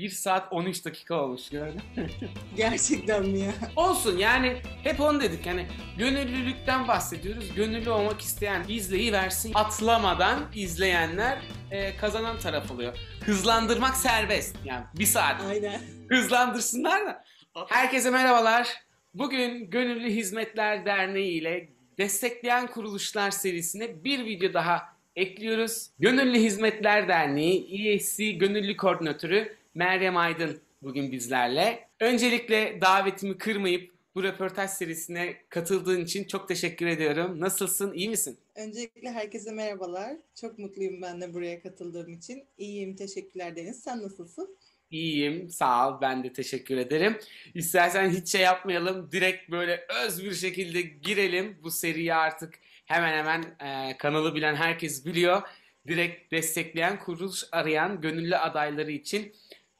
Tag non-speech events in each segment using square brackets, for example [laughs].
1 saat 13 dakika olmuş gördün. mü? [laughs] Gerçekten mi ya? Olsun yani hep onu dedik hani gönüllülükten bahsediyoruz. Gönüllü olmak isteyen izleyi versin. Atlamadan izleyenler e, kazanan taraf oluyor. Hızlandırmak serbest. Yani bir saat Aynen. hızlandırsınlar da. Herkese merhabalar. Bugün Gönüllü Hizmetler Derneği ile Destekleyen Kuruluşlar serisine bir video daha ekliyoruz. Gönüllü Hizmetler Derneği ESC Gönüllü Koordinatörü Meryem Aydın bugün bizlerle. Öncelikle davetimi kırmayıp bu röportaj serisine katıldığın için çok teşekkür ediyorum. Nasılsın? İyi misin? Öncelikle herkese merhabalar. Çok mutluyum ben de buraya katıldığım için. İyiyim, teşekkürler Deniz. Sen nasılsın? İyiyim, sağ ol. Ben de teşekkür ederim. İstersen hiç şey yapmayalım. Direkt böyle öz bir şekilde girelim. Bu seriyi artık hemen hemen e, kanalı bilen herkes biliyor. Direkt destekleyen, kuruluş arayan gönüllü adayları için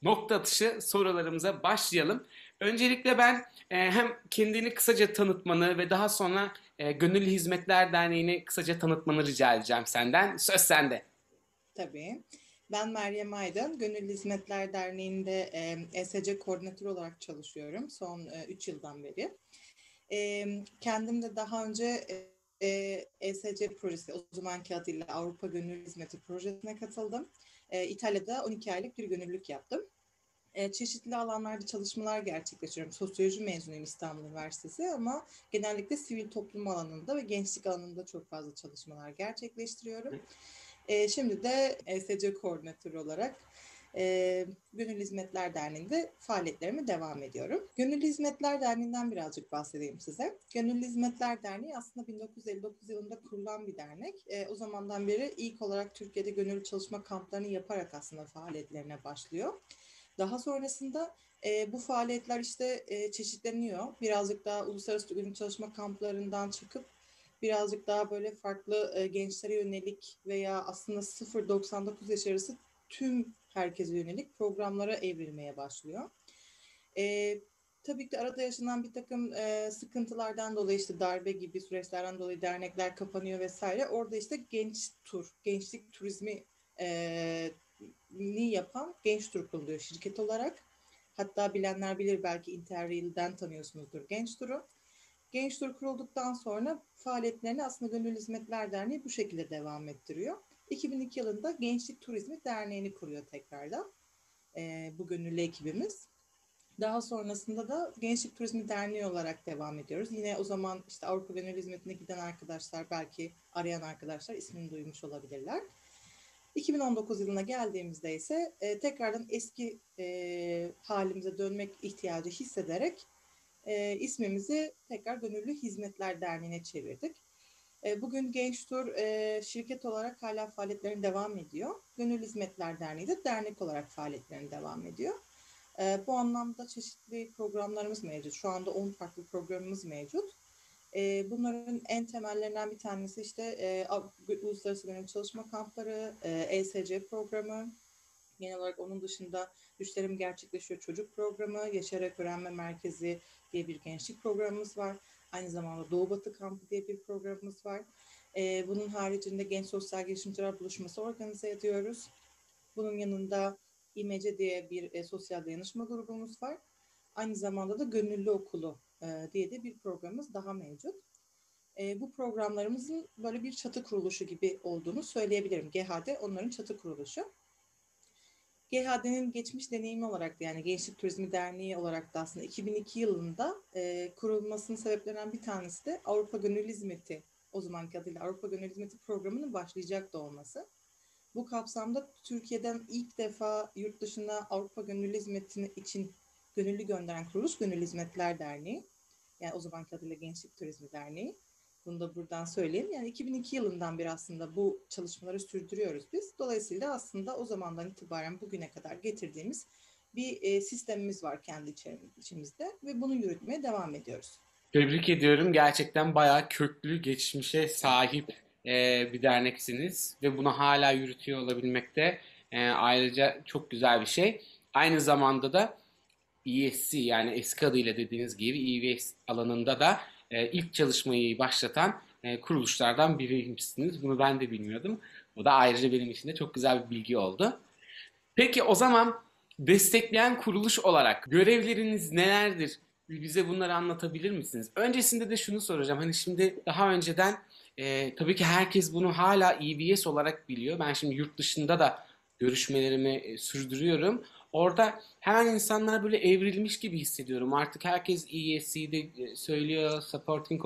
nokta atışı sorularımıza başlayalım. Öncelikle ben e, hem kendini kısaca tanıtmanı ve daha sonra e, Gönüllü Hizmetler Derneği'ni kısaca tanıtmanı rica edeceğim senden. Söz sende. Tabii. Ben Meryem Aydın. Gönüllü Hizmetler Derneği'nde e, ESC koordinatör olarak çalışıyorum son 3 yıldan beri. E, kendim de daha önce e, e, ESC projesi, o zamanki adıyla Avrupa Gönüllü Hizmeti projesine katıldım. E, İtalya'da 12 aylık bir gönüllülük yaptım. E, çeşitli alanlarda çalışmalar gerçekleştiriyorum. Sosyoloji mezunuyum İstanbul Üniversitesi ama genellikle sivil toplum alanında ve gençlik alanında çok fazla çalışmalar gerçekleştiriyorum. E, şimdi de ESC koordinatörü olarak e, Gönüllü Hizmetler Derneği'nde faaliyetlerime devam ediyorum. Gönüllü Hizmetler Derneği'nden birazcık bahsedeyim size. Gönüllü Hizmetler Derneği aslında 1959 yılında kurulan bir dernek. E, o zamandan beri ilk olarak Türkiye'de gönüllü çalışma kamplarını yaparak aslında faaliyetlerine başlıyor. Daha sonrasında e, bu faaliyetler işte e, çeşitleniyor. Birazcık daha uluslararası gönüllü çalışma kamplarından çıkıp birazcık daha böyle farklı e, gençlere yönelik veya aslında 0-99 yaş arası tüm herkese yönelik programlara evrilmeye başlıyor. E, tabii ki arada yaşanan bir takım e, sıkıntılardan dolayı işte darbe gibi süreçlerden dolayı dernekler kapanıyor vesaire. Orada işte genç tur, gençlik turizmi e, ni yapan Genç Tur kuruluyor şirket olarak. Hatta bilenler bilir belki Interrail'den tanıyorsunuzdur Genç Tur'u. Genç Tur kurulduktan sonra faaliyetlerini aslında Gönüllü Hizmetler Derneği bu şekilde devam ettiriyor. 2002 yılında Gençlik Turizmi Derneği'ni kuruyor tekrardan e, bu gönüllü ekibimiz. Daha sonrasında da Gençlik Turizmi Derneği olarak devam ediyoruz. Yine o zaman işte Avrupa Gönüllü Hizmeti'ne giden arkadaşlar belki arayan arkadaşlar ismini duymuş olabilirler. 2019 yılına geldiğimizde ise e, tekrardan eski e, halimize dönmek ihtiyacı hissederek e, ismimizi tekrar Gönüllü Hizmetler Derneği'ne çevirdik. E, bugün Genç Tur e, şirket olarak hala faaliyetlerine devam ediyor. Gönüllü Hizmetler Derneği de dernek olarak faaliyetlerine devam ediyor. E, bu anlamda çeşitli programlarımız mevcut. Şu anda 10 farklı programımız mevcut. E, bunların en temellerinden bir tanesi işte e, Uluslararası Gönüllü Çalışma Kampları, e, ESC programı. Genel olarak onun dışında Düşlerim Gerçekleşiyor Çocuk Programı, Yaşayarak Öğrenme Merkezi diye bir gençlik programımız var. Aynı zamanda Doğu Batı Kampı diye bir programımız var. E, bunun haricinde Genç Sosyal Girişimciler Buluşması organize ediyoruz. Bunun yanında İmece diye bir e, sosyal dayanışma grubumuz var. Aynı zamanda da Gönüllü Okulu diye de bir programımız daha mevcut. Bu programlarımızın böyle bir çatı kuruluşu gibi olduğunu söyleyebilirim. GHD onların çatı kuruluşu. GHD'nin geçmiş deneyimi olarak da yani Gençlik Turizmi Derneği olarak da aslında 2002 yılında e, kurulmasının sebeplerinden bir tanesi de Avrupa Gönüllü Hizmeti, o zamanki adıyla Avrupa Gönüllü Hizmeti programının başlayacak da olması. Bu kapsamda Türkiye'den ilk defa yurt dışına Avrupa Gönüllü Hizmeti için gönüllü gönderen kuruluş Gönüllü Hizmetler Derneği. Yani o zamanki adıyla Gençlik Turizmi Derneği. Bunu da buradan söyleyeyim. Yani 2002 yılından beri aslında bu çalışmaları sürdürüyoruz biz. Dolayısıyla aslında o zamandan itibaren bugüne kadar getirdiğimiz bir e, sistemimiz var kendi içimizde ve bunu yürütmeye devam ediyoruz. Tebrik ediyorum. Gerçekten bayağı köklü geçmişe sahip e, bir derneksiniz ve bunu hala yürütüyor olabilmek de e, ayrıca çok güzel bir şey. Aynı zamanda da ESC yani eski adıyla dediğiniz gibi EVS alanında da e, ilk çalışmayı başlatan e, kuruluşlardan biriymişsiniz. Bunu ben de bilmiyordum. O da ayrıca benim için de çok güzel bir bilgi oldu. Peki o zaman destekleyen kuruluş olarak görevleriniz nelerdir? Bize bunları anlatabilir misiniz? Öncesinde de şunu soracağım. Hani şimdi daha önceden e, tabii ki herkes bunu hala EBS olarak biliyor. Ben şimdi yurt dışında da görüşmelerimi e, sürdürüyorum. Orada hemen insanlar böyle evrilmiş gibi hissediyorum. Artık herkes ESC'de e, söylüyor, Supporting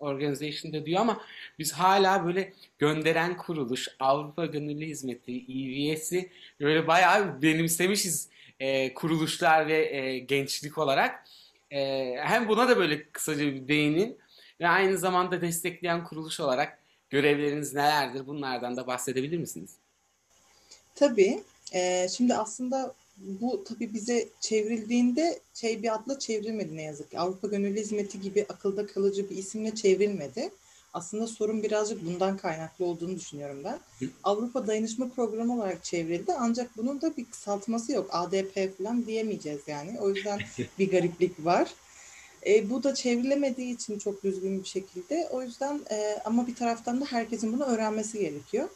Organization'da diyor ama biz hala böyle gönderen kuruluş, Avrupa Gönüllü Hizmeti, EVS'i böyle bayağı benimsemişiz e, kuruluşlar ve e, gençlik olarak. E, hem buna da böyle kısaca bir değinin ve aynı zamanda destekleyen kuruluş olarak görevleriniz nelerdir? Bunlardan da bahsedebilir misiniz? Tabii. Ee, şimdi aslında bu tabii bize çevrildiğinde şey bir adla çevrilmedi ne yazık ki. Avrupa Gönüllü Hizmeti gibi akılda kalıcı bir isimle çevrilmedi. Aslında sorun birazcık bundan kaynaklı olduğunu düşünüyorum ben. Avrupa Dayanışma Programı olarak çevrildi ancak bunun da bir kısaltması yok. ADP falan diyemeyeceğiz yani. O yüzden [laughs] bir gariplik var. E, bu da çevrilemediği için çok düzgün bir şekilde. O yüzden e, ama bir taraftan da herkesin bunu öğrenmesi gerekiyor.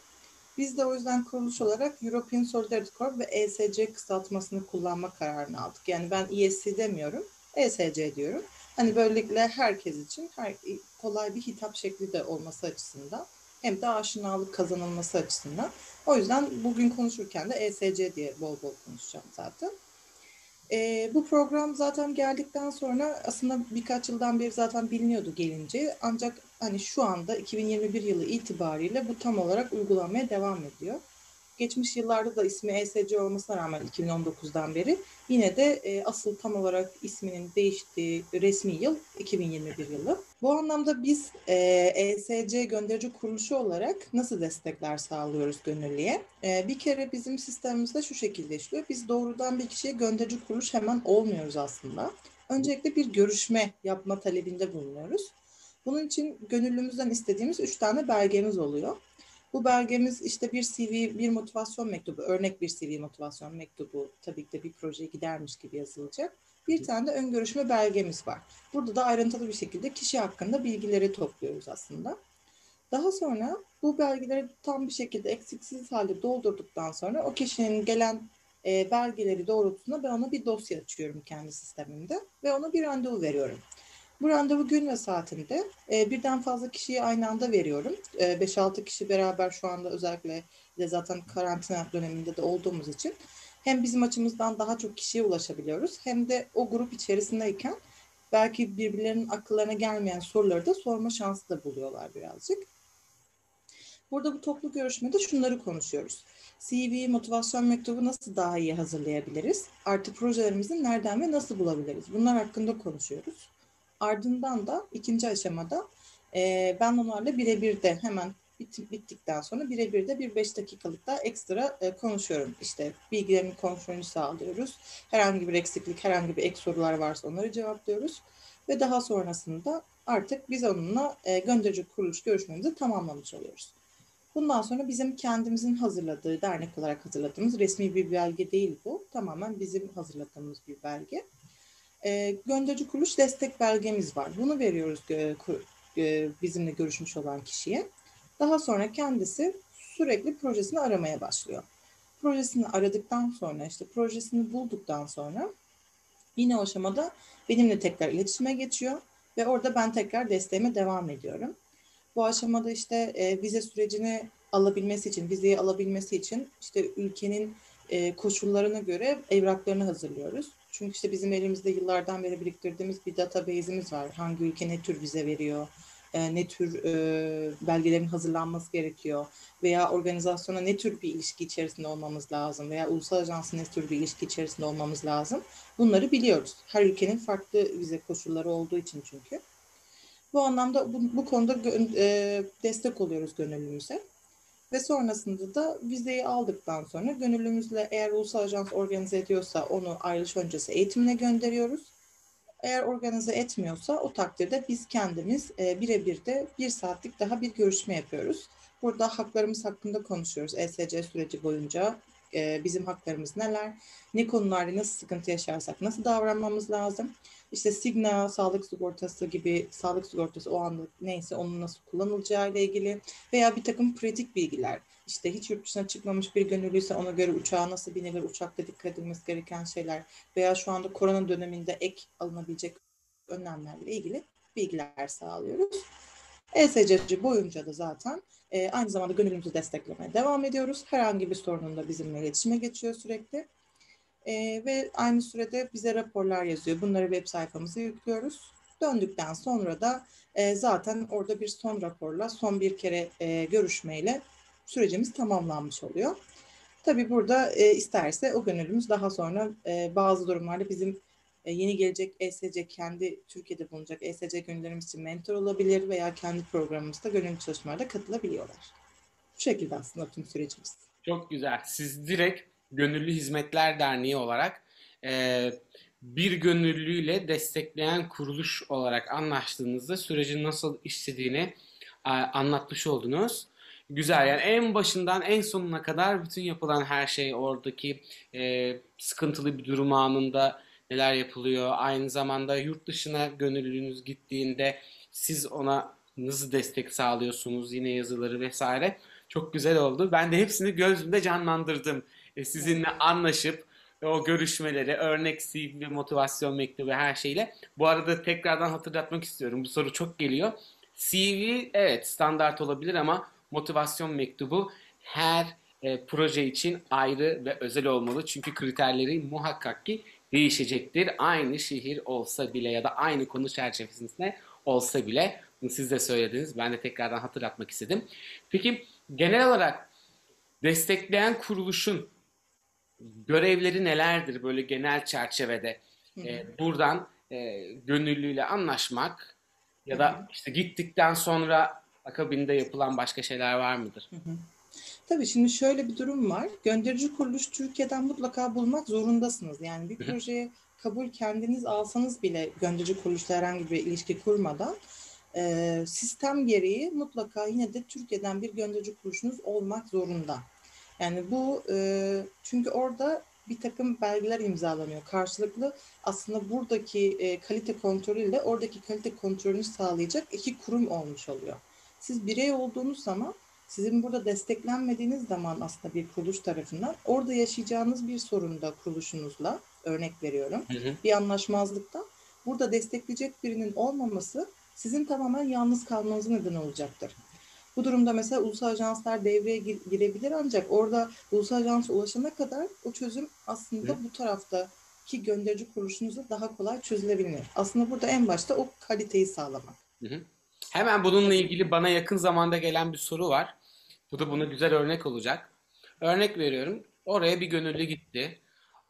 Biz de o yüzden kuruluş olarak European Solidarity Corps ve ESC kısaltmasını kullanma kararını aldık. Yani ben ESC demiyorum, ESC diyorum. Hani böylelikle herkes için her, kolay bir hitap şekli de olması açısından hem de aşinalık kazanılması açısından. O yüzden bugün konuşurken de ESC diye bol bol konuşacağım zaten. E, bu program zaten geldikten sonra aslında birkaç yıldan beri zaten biliniyordu gelince. Ancak hani şu anda 2021 yılı itibariyle bu tam olarak uygulanmaya devam ediyor. Geçmiş yıllarda da ismi ESC olmasına rağmen 2019'dan beri yine de e, asıl tam olarak isminin değiştiği resmi yıl 2021 yılı. Bu anlamda biz e, ESC gönderici kuruluşu olarak nasıl destekler sağlıyoruz gönüllüye? E, bir kere bizim sistemimizde şu şekilde işliyor. Biz doğrudan bir kişiye gönderici kuruluş hemen olmuyoruz aslında. Öncelikle bir görüşme yapma talebinde bulunuyoruz. Bunun için gönüllümüzden istediğimiz üç tane belgemiz oluyor. Bu belgemiz işte bir CV, bir motivasyon mektubu, örnek bir CV motivasyon mektubu tabii ki de bir projeye gidermiş gibi yazılacak. Bir tane de ön görüşme belgemiz var. Burada da ayrıntılı bir şekilde kişi hakkında bilgileri topluyoruz aslında. Daha sonra bu belgeleri tam bir şekilde eksiksiz halde doldurduktan sonra o kişinin gelen e, belgeleri doğrultusunda ben ona bir dosya açıyorum kendi sistemimde ve ona bir randevu veriyorum. Bu randevu gün ve saatinde e, birden fazla kişiyi aynı anda veriyorum. E, 5-6 kişi beraber şu anda özellikle de zaten karantina döneminde de olduğumuz için hem bizim açımızdan daha çok kişiye ulaşabiliyoruz hem de o grup içerisindeyken belki birbirlerinin akıllarına gelmeyen soruları da sorma şansı da buluyorlar birazcık. Burada bu toplu görüşmede şunları konuşuyoruz. CV, motivasyon mektubu nasıl daha iyi hazırlayabiliriz? Artı projelerimizi nereden ve nasıl bulabiliriz? Bunlar hakkında konuşuyoruz. Ardından da ikinci aşamada e, ben onlarla birebir de hemen bit, bittikten sonra birebir de bir beş dakikalık daha ekstra e, konuşuyorum. İşte bilgilerin kontrolünü sağlıyoruz. Herhangi bir eksiklik, herhangi bir ek sorular varsa onları cevaplıyoruz. Ve daha sonrasında artık biz onunla e, gönderici kuruluş görüşmemizi tamamlamış oluyoruz. Bundan sonra bizim kendimizin hazırladığı, dernek olarak hazırladığımız resmi bir belge değil bu. Tamamen bizim hazırladığımız bir belge. E, gönderici kuruluş destek belgemiz var. Bunu veriyoruz e, e, bizimle görüşmüş olan kişiye. Daha sonra kendisi sürekli projesini aramaya başlıyor. Projesini aradıktan sonra işte projesini bulduktan sonra yine o aşamada benimle tekrar iletişime geçiyor ve orada ben tekrar desteğime devam ediyorum. Bu aşamada işte e, vize sürecini alabilmesi için, vizeyi alabilmesi için işte ülkenin e, koşullarına göre evraklarını hazırlıyoruz. Çünkü işte bizim elimizde yıllardan beri biriktirdiğimiz bir database'imiz var. Hangi ülke ne tür vize veriyor, e, ne tür e, belgelerin hazırlanması gerekiyor veya organizasyona ne tür bir ilişki içerisinde olmamız lazım veya ulusal ajansın ne tür bir ilişki içerisinde olmamız lazım. Bunları biliyoruz. Her ülkenin farklı vize koşulları olduğu için çünkü. Bu anlamda bu, bu konuda e, destek oluyoruz gönüllümüze. Ve sonrasında da vizeyi aldıktan sonra gönüllümüzle eğer ulusal ajans organize ediyorsa onu ayrılış öncesi eğitimine gönderiyoruz. Eğer organize etmiyorsa o takdirde biz kendimiz e, birebir de bir saatlik daha bir görüşme yapıyoruz. Burada haklarımız hakkında konuşuyoruz ESC süreci boyunca. E, bizim haklarımız neler? Ne konularda nasıl sıkıntı yaşarsak nasıl davranmamız lazım? İşte Signa sağlık sigortası gibi sağlık sigortası o anda neyse onun nasıl kullanılacağı ile ilgili veya bir takım pratik bilgiler. işte hiç yurt dışına çıkmamış bir gönüllüyse ona göre uçağa nasıl binilir, uçakta dikkat edilmesi gereken şeyler veya şu anda korona döneminde ek alınabilecek önlemlerle ilgili bilgiler sağlıyoruz. ESCC boyunca da zaten e, aynı zamanda gönüllümüzü desteklemeye devam ediyoruz. Herhangi bir sorununda bizimle iletişime geçiyor sürekli. E, ve aynı sürede bize raporlar yazıyor. Bunları web sayfamıza yüklüyoruz. Döndükten sonra da e, zaten orada bir son raporla, son bir kere e, görüşmeyle sürecimiz tamamlanmış oluyor. Tabii burada e, isterse o gönüllümüz daha sonra e, bazı durumlarda bizim yeni gelecek ESC kendi Türkiye'de bulunacak ESC gönüllerimiz için mentor olabilir veya kendi programımızda gönüllü çalışmalarda katılabiliyorlar. Bu şekilde aslında tüm sürecimiz. Çok güzel. Siz direkt Gönüllü Hizmetler Derneği olarak e, bir gönüllüyle destekleyen kuruluş olarak anlaştığınızda sürecin nasıl işlediğini e, anlatmış oldunuz. Güzel yani en başından en sonuna kadar bütün yapılan her şey oradaki e, sıkıntılı bir durum anında neler yapılıyor. Aynı zamanda yurt dışına gönüllünüz gittiğinde siz ona nasıl destek sağlıyorsunuz yine yazıları vesaire. Çok güzel oldu. Ben de hepsini gözümde canlandırdım. E, sizinle anlaşıp o görüşmeleri, örnek CV, motivasyon mektubu her şeyle. Bu arada tekrardan hatırlatmak istiyorum. Bu soru çok geliyor. CV evet standart olabilir ama motivasyon mektubu her e, proje için ayrı ve özel olmalı. Çünkü kriterleri muhakkak ki değişecektir. Aynı şehir olsa bile ya da aynı konu çerçevesinde olsa bile bunu siz de söylediniz. Ben de tekrardan hatırlatmak istedim. Peki genel olarak destekleyen kuruluşun görevleri nelerdir böyle genel çerçevede? Ee, buradan e, gönüllüyle anlaşmak ya da işte gittikten sonra akabinde yapılan başka şeyler var mıdır? Hı hı. Tabii şimdi şöyle bir durum var. Gönderici kuruluş Türkiye'den mutlaka bulmak zorundasınız. Yani bir projeye kabul kendiniz alsanız bile gönderici kuruluşla herhangi bir ilişki kurmadan e, sistem gereği mutlaka yine de Türkiye'den bir gönderici kuruluşunuz olmak zorunda. Yani bu e, çünkü orada bir takım belgeler imzalanıyor. Karşılıklı aslında buradaki e, kalite kontrolüyle oradaki kalite kontrolünü sağlayacak iki kurum olmuş oluyor. Siz birey olduğunuz zaman sizin burada desteklenmediğiniz zaman aslında bir kuruluş tarafından orada yaşayacağınız bir sorunda kuruluşunuzla örnek veriyorum. Hı hı. Bir anlaşmazlıkta burada destekleyecek birinin olmaması sizin tamamen yalnız kalmanızı neden olacaktır. Bu durumda mesela ulusal ajanslar devreye gir- girebilir ancak orada ulusal ajansa ulaşana kadar o çözüm aslında Hı. bu taraftaki gönderici kuruluşunuzla daha kolay çözülebilir. Aslında burada en başta o kaliteyi sağlamak. Hı hı. Hemen bununla ilgili bana yakın zamanda gelen bir soru var. Bu da buna güzel örnek olacak. Örnek veriyorum. Oraya bir gönüllü gitti.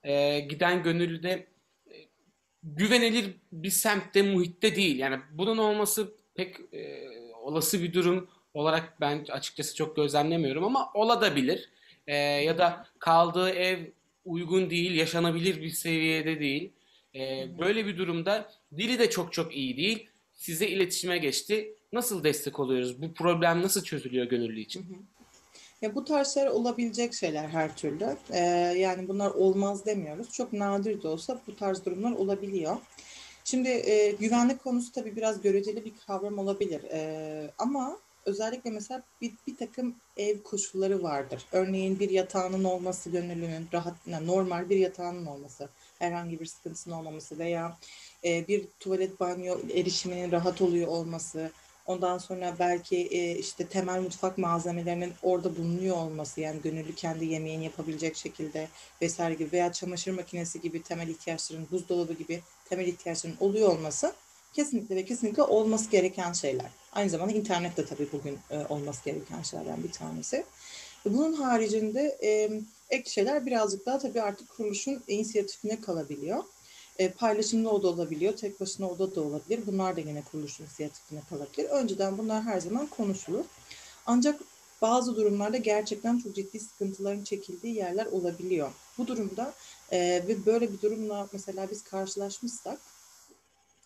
Ee, giden gönüllü de e, güvenilir bir semtte, muhitte değil. Yani bunun olması pek e, olası bir durum olarak ben açıkçası çok gözlemlemiyorum ama olabilir. Ee, ya da kaldığı ev uygun değil, yaşanabilir bir seviyede değil. Ee, böyle bir durumda dili de çok çok iyi değil. Size iletişime geçti. Nasıl destek oluyoruz? Bu problem nasıl çözülüyor gönüllü için? Ya bu tarz şeyler olabilecek şeyler her türlü. Ee, yani bunlar olmaz demiyoruz. Çok nadir de olsa bu tarz durumlar olabiliyor. Şimdi e, güvenlik konusu tabii biraz göreceli bir kavram olabilir. Ee, ama özellikle mesela bir, bir takım ev koşulları vardır. Örneğin bir yatağının olması, gönüllünün rahat, yani normal bir yatağının olması, herhangi bir sıkıntısının olmaması veya e, bir tuvalet banyo erişiminin rahat oluyor olması, ondan sonra belki e, işte temel mutfak malzemelerinin orada bulunuyor olması yani gönüllü kendi yemeğini yapabilecek şekilde vesaire gibi veya çamaşır makinesi gibi temel ihtiyaçların, buzdolabı gibi temel ihtiyaçların oluyor olması kesinlikle ve kesinlikle olması gereken şeyler. Aynı zamanda internet de tabii bugün e, olması gereken şeylerden bir tanesi. Bunun haricinde e, ek şeyler birazcık daha tabii artık kuruluşun inisiyatifine kalabiliyor. E, paylaşımlı oda olabiliyor, tek başına oda da olabilir. Bunlar da yine kuruluşun inisiyatifine kalabilir. Önceden bunlar her zaman konuşulur. Ancak bazı durumlarda gerçekten çok ciddi sıkıntıların çekildiği yerler olabiliyor. Bu durumda e, ve böyle bir durumla mesela biz karşılaşmışsak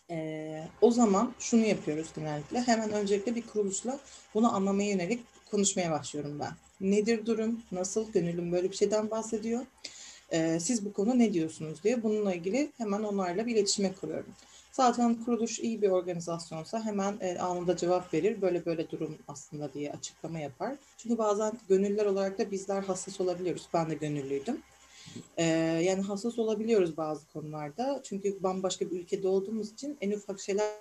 e, o zaman şunu yapıyoruz genellikle. Hemen öncelikle bir kuruluşla bunu anlamaya yönelik konuşmaya başlıyorum ben. Nedir durum? Nasıl? Gönüllüm böyle bir şeyden bahsediyor. E, siz bu konu ne diyorsunuz diye bununla ilgili hemen onlarla bir iletişime kuruyorum. Zaten kuruluş iyi bir organizasyonsa hemen e, anında cevap verir. Böyle böyle durum aslında diye açıklama yapar. Çünkü bazen gönüllüler olarak da bizler hassas olabiliyoruz. Ben de gönüllüydüm. E, yani hassas olabiliyoruz bazı konularda. Çünkü bambaşka bir ülkede olduğumuz için en ufak şeyler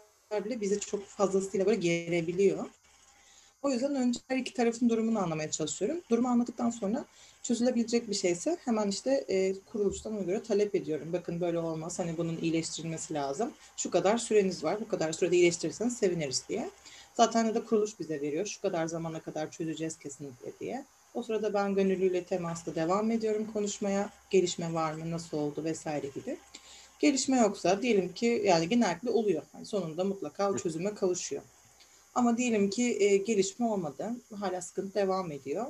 bile bizi çok fazlasıyla böyle gerebiliyor. O yüzden önce her iki tarafın durumunu anlamaya çalışıyorum. Durumu anladıktan sonra çözülebilecek bir şeyse hemen işte e, kuruluştan ona göre talep ediyorum. Bakın böyle olmaz. Hani bunun iyileştirilmesi lazım. Şu kadar süreniz var. Bu kadar sürede iyileştirirseniz seviniriz diye. Zaten de kuruluş bize veriyor. Şu kadar zamana kadar çözeceğiz kesinlikle diye. O sırada ben gönüllüyle temasta devam ediyorum konuşmaya. Gelişme var mı, nasıl oldu vesaire gibi. Gelişme yoksa diyelim ki yani genellikle oluyor. Yani sonunda mutlaka o çözüme kavuşuyor. Ama diyelim ki e, gelişme olmadı. Hala sıkıntı devam ediyor.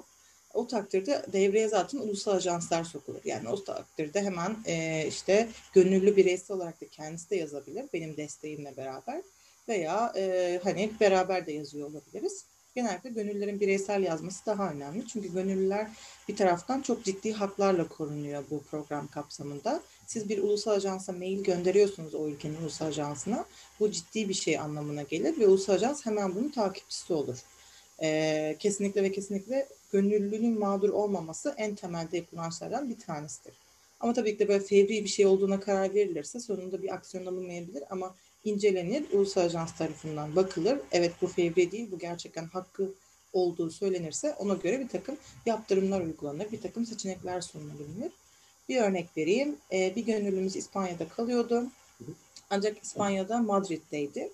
O takdirde devreye zaten ulusal ajanslar sokulur. Yani o takdirde hemen e, işte gönüllü bireysel olarak da kendisi de yazabilir benim desteğimle beraber. Veya e, hani beraber de yazıyor olabiliriz. Genellikle gönüllülerin bireysel yazması daha önemli. Çünkü gönüllüler bir taraftan çok ciddi haklarla korunuyor bu program kapsamında. Siz bir ulusal ajansa mail gönderiyorsunuz o ülkenin ulusal ajansına. Bu ciddi bir şey anlamına gelir ve ulusal ajans hemen bunun takipçisi olur. Ee, kesinlikle ve kesinlikle gönüllünün mağdur olmaması en temelde yapılan bir tanesidir. Ama tabii ki de böyle fevri bir şey olduğuna karar verilirse sonunda bir aksiyon alınmayabilir ama incelenir, ulusal ajans tarafından bakılır. Evet bu fevri değil, bu gerçekten hakkı olduğu söylenirse ona göre bir takım yaptırımlar uygulanır, bir takım seçenekler sunulabilir. Bir örnek vereyim. Ee, bir gönüllümüz İspanya'da kalıyordu. Ancak İspanya'da Madrid'deydi.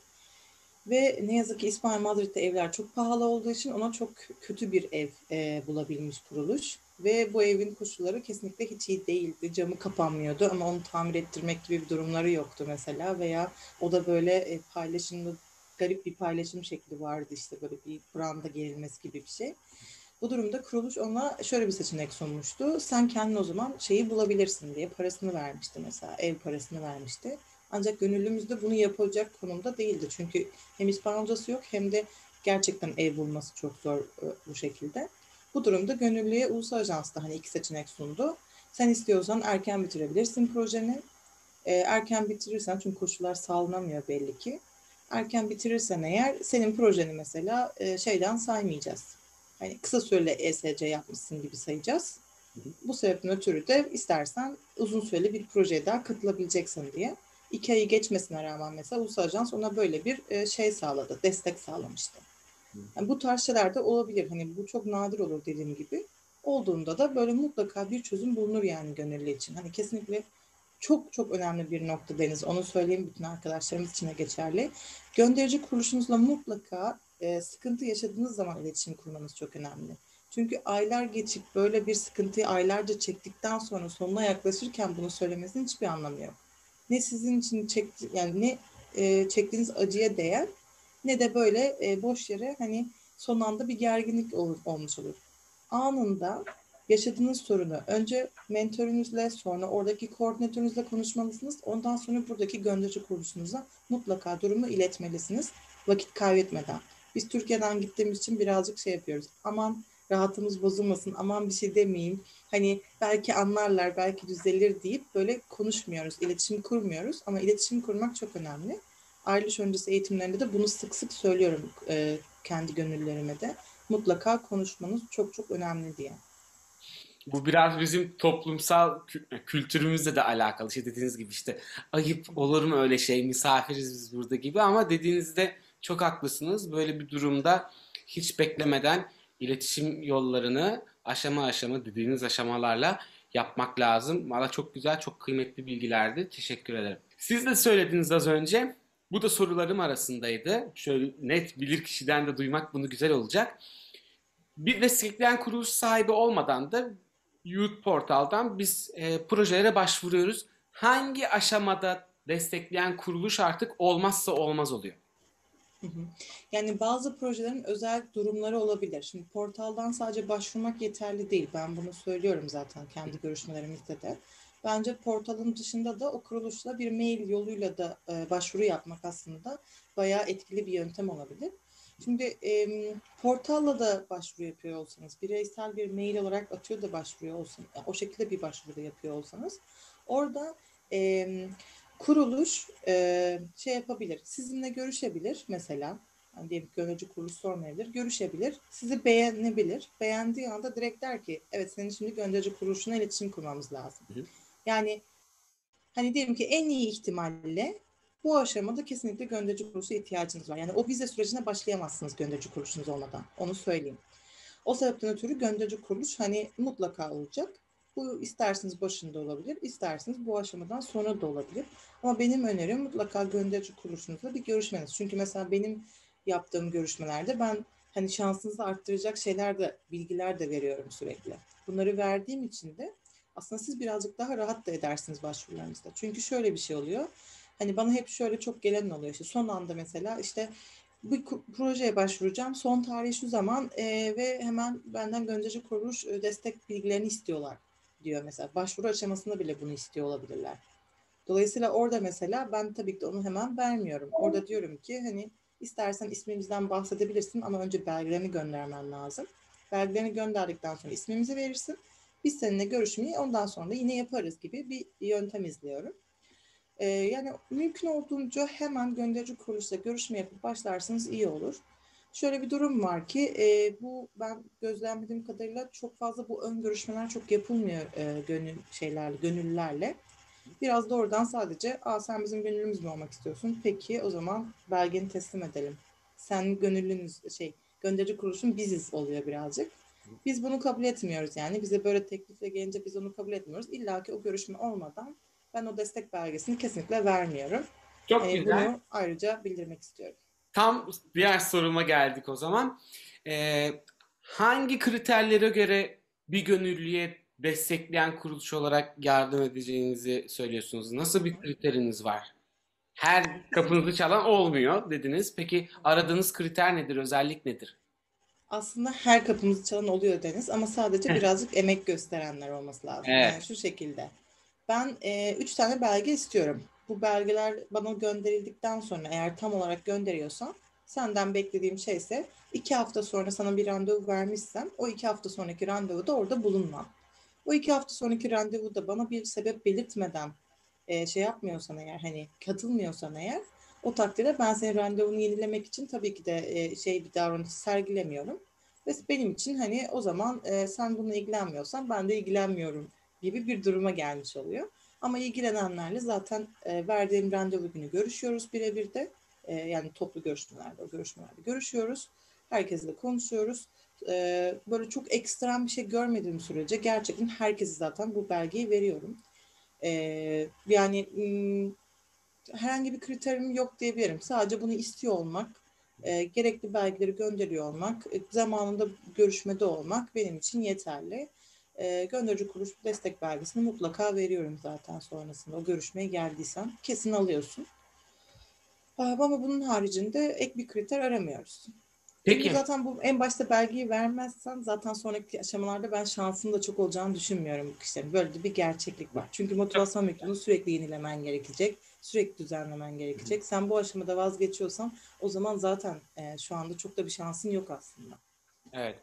Ve ne yazık ki İspanya Madrid'de evler çok pahalı olduğu için ona çok kötü bir ev e, bulabilmiş kuruluş. Ve bu evin koşulları kesinlikle hiç iyi değildi. Camı kapanmıyordu ama onu tamir ettirmek gibi bir durumları yoktu mesela. Veya o da böyle e, paylaşımlı, garip bir paylaşım şekli vardı işte böyle bir branda gerilmesi gibi bir şey. Bu durumda kuruluş ona şöyle bir seçenek sunmuştu. Sen kendin o zaman şeyi bulabilirsin diye parasını vermişti mesela. Ev parasını vermişti. Ancak gönüllümüz de bunu yapacak konumda değildi. Çünkü hem İspanyolcası yok hem de gerçekten ev bulması çok zor e, bu şekilde. Bu durumda gönüllüye ulusal ajans da hani iki seçenek sundu. Sen istiyorsan erken bitirebilirsin projeni. E, erken bitirirsen çünkü koşullar sağlanamıyor belli ki. Erken bitirirsen eğer senin projeni mesela e, şeyden saymayacağız. Hani kısa süreli ESC yapmışsın gibi sayacağız. Bu sebepten ötürü de istersen uzun süreli bir projeye daha katılabileceksin diye. İki ayı geçmesine rağmen mesela Ulusal Ajans ona böyle bir e, şey sağladı, destek sağlamıştı. Yani bu tarz şeyler de olabilir. Hani bu çok nadir olur dediğim gibi. Olduğunda da böyle mutlaka bir çözüm bulunur yani gönüllü için. Hani kesinlikle çok çok önemli bir nokta Deniz. Onu söyleyeyim bütün arkadaşlarımız için de geçerli. Gönderici kuruluşunuzla mutlaka e, sıkıntı yaşadığınız zaman iletişim kurmanız çok önemli. Çünkü aylar geçip böyle bir sıkıntıyı aylarca çektikten sonra sonuna yaklaşırken bunu söylemesinin hiçbir anlamı yok. Ne sizin için çekti yani ne e, çektiğiniz acıya değer ne de böyle e, boş yere hani son anda bir gerginlik olur, olmuş olur. Anında yaşadığınız sorunu önce mentörünüzle sonra oradaki koordinatörünüzle konuşmalısınız. Ondan sonra buradaki gönderici kuruluşunuza mutlaka durumu iletmelisiniz vakit kaybetmeden. Biz Türkiye'den gittiğimiz için birazcık şey yapıyoruz. Aman rahatımız bozulmasın, aman bir şey demeyeyim. Hani belki anlarlar, belki düzelir deyip böyle konuşmuyoruz, iletişim kurmuyoruz. Ama iletişim kurmak çok önemli. Ayrılış öncesi eğitimlerinde de bunu sık sık söylüyorum e, kendi gönüllerime de. Mutlaka konuşmanız çok çok önemli diye. Bu biraz bizim toplumsal kültürümüzle de alakalı. İşte dediğiniz gibi işte ayıp olur mu öyle şey misafiriz biz burada gibi ama dediğinizde çok haklısınız. Böyle bir durumda hiç beklemeden iletişim yollarını aşama aşama dediğiniz aşamalarla yapmak lazım. Valla çok güzel, çok kıymetli bilgilerdi. Teşekkür ederim. Siz de söylediniz az önce. Bu da sorularım arasındaydı. Şöyle net bilir kişiden de duymak bunu güzel olacak. Bir destekleyen kuruluş sahibi olmadan da Youth Portal'dan biz e, projelere başvuruyoruz. Hangi aşamada destekleyen kuruluş artık olmazsa olmaz oluyor? Yani bazı projelerin özel durumları olabilir. Şimdi portaldan sadece başvurmak yeterli değil. Ben bunu söylüyorum zaten kendi görüşmelerimizde de. Bence portalın dışında da o kuruluşla bir mail yoluyla da e, başvuru yapmak aslında bayağı etkili bir yöntem olabilir. Şimdi e, portalla da başvuru yapıyor olsanız, bireysel bir mail olarak atıyor da başvuruyor olsanız, o şekilde bir başvuru da yapıyor olsanız, orada e, kuruluş e, şey yapabilir, sizinle görüşebilir mesela. Yani diyelim ki gönüllü kuruluş sormayabilir, görüşebilir, sizi beğenebilir. Beğendiği anda direkt der ki, evet senin şimdi gönüllü kuruluşuna iletişim kurmamız lazım. Hı hı. Yani hani diyelim ki en iyi ihtimalle bu aşamada kesinlikle gönderici kuruluşa ihtiyacınız var. Yani o vize sürecine başlayamazsınız gönderici kuruluşunuz olmadan. Onu söyleyeyim. O sebepten ötürü gönderici kuruluş hani mutlaka olacak. Bu isterseniz başında olabilir, isterseniz bu aşamadan sonra da olabilir. Ama benim önerim mutlaka gönderici kuruluşunuzla bir görüşmeniz. Çünkü mesela benim yaptığım görüşmelerde ben hani şansınızı arttıracak şeyler de, bilgiler de veriyorum sürekli. Bunları verdiğim için de aslında siz birazcık daha rahat da edersiniz başvurularınızda. Çünkü şöyle bir şey oluyor. Hani bana hep şöyle çok gelen oluyor işte son anda mesela işte bir projeye başvuracağım son tarihi şu zaman e, ve hemen benden gönderici kuruluş destek bilgilerini istiyorlar diyor mesela. Başvuru aşamasında bile bunu istiyor olabilirler. Dolayısıyla orada mesela ben tabii ki de onu hemen vermiyorum. Orada diyorum ki hani istersen ismimizden bahsedebilirsin ama önce belgelerini göndermen lazım. Belgelerini gönderdikten sonra ismimizi verirsin. Biz seninle görüşmeyi ondan sonra yine yaparız gibi bir yöntem izliyorum. Ee, yani mümkün olduğunca hemen gönderici kuruluşla görüşme yapıp başlarsanız iyi olur. Şöyle bir durum var ki e, bu ben gözlemlediğim kadarıyla çok fazla bu ön görüşmeler çok yapılmıyor e, gönül şeylerle, gönüllülerle. Biraz da oradan sadece Aa, sen bizim gönüllümüz mü olmak istiyorsun? Peki o zaman belgeni teslim edelim. Sen gönüllünüz şey gönderici kuruluşun biziz oluyor birazcık. Biz bunu kabul etmiyoruz yani. Bize böyle teklifle gelince biz onu kabul etmiyoruz. İlla ki o görüşme olmadan ben o destek belgesini kesinlikle vermiyorum. Çok Ee, güzel. Bunu ayrıca bildirmek istiyorum. Tam diğer soruma geldik o zaman. Ee, hangi kriterlere göre bir gönüllüye destekleyen kuruluş olarak yardım edeceğinizi söylüyorsunuz? Nasıl bir kriteriniz var? Her kapınızı çalan olmuyor dediniz. Peki aradığınız kriter nedir? Özellik nedir? Aslında her kapımızı çalan oluyor Deniz ama sadece birazcık emek gösterenler olması lazım. Evet. Yani şu şekilde. Ben e, üç tane belge istiyorum. Bu belgeler bana gönderildikten sonra eğer tam olarak gönderiyorsan senden beklediğim şey ise iki hafta sonra sana bir randevu vermişsem o iki hafta sonraki randevuda orada bulunmam. O iki hafta sonraki randevuda bana bir sebep belirtmeden e, şey yapmıyorsan eğer hani katılmıyorsan eğer o takdirde ben senin randevunu yenilemek için tabii ki de e, şey bir davranış sergilemiyorum. Ve benim için hani o zaman e, sen bununla ilgilenmiyorsan ben de ilgilenmiyorum gibi bir duruma gelmiş oluyor. Ama ilgilenenlerle zaten e, verdiğim randevu günü görüşüyoruz birebir de. E, yani toplu görüşmelerde, o görüşmelerde görüşüyoruz. Herkesle konuşuyoruz. E, böyle çok ekstrem bir şey görmediğim sürece gerçekten herkese zaten bu belgeyi veriyorum. E, yani herhangi bir kriterim yok diyebilirim. Sadece bunu istiyor olmak, e, gerekli belgeleri gönderiyor olmak, e, zamanında görüşmede olmak benim için yeterli. E, gönderici kuruluş destek belgesini mutlaka veriyorum zaten sonrasında. O görüşmeye geldiysen kesin alıyorsun. E, Ama bunun haricinde ek bir kriter aramıyoruz. Çünkü Peki. zaten bu en başta belgeyi vermezsen zaten sonraki aşamalarda ben şansının da çok olacağını düşünmüyorum bu kişilerin. Böyle de bir gerçeklik var. Çünkü motivasyon mektubunu sürekli yenilemen gerekecek. Sürekli düzenlemen gerekecek. Sen bu aşamada vazgeçiyorsan o zaman zaten e, şu anda çok da bir şansın yok aslında. Evet.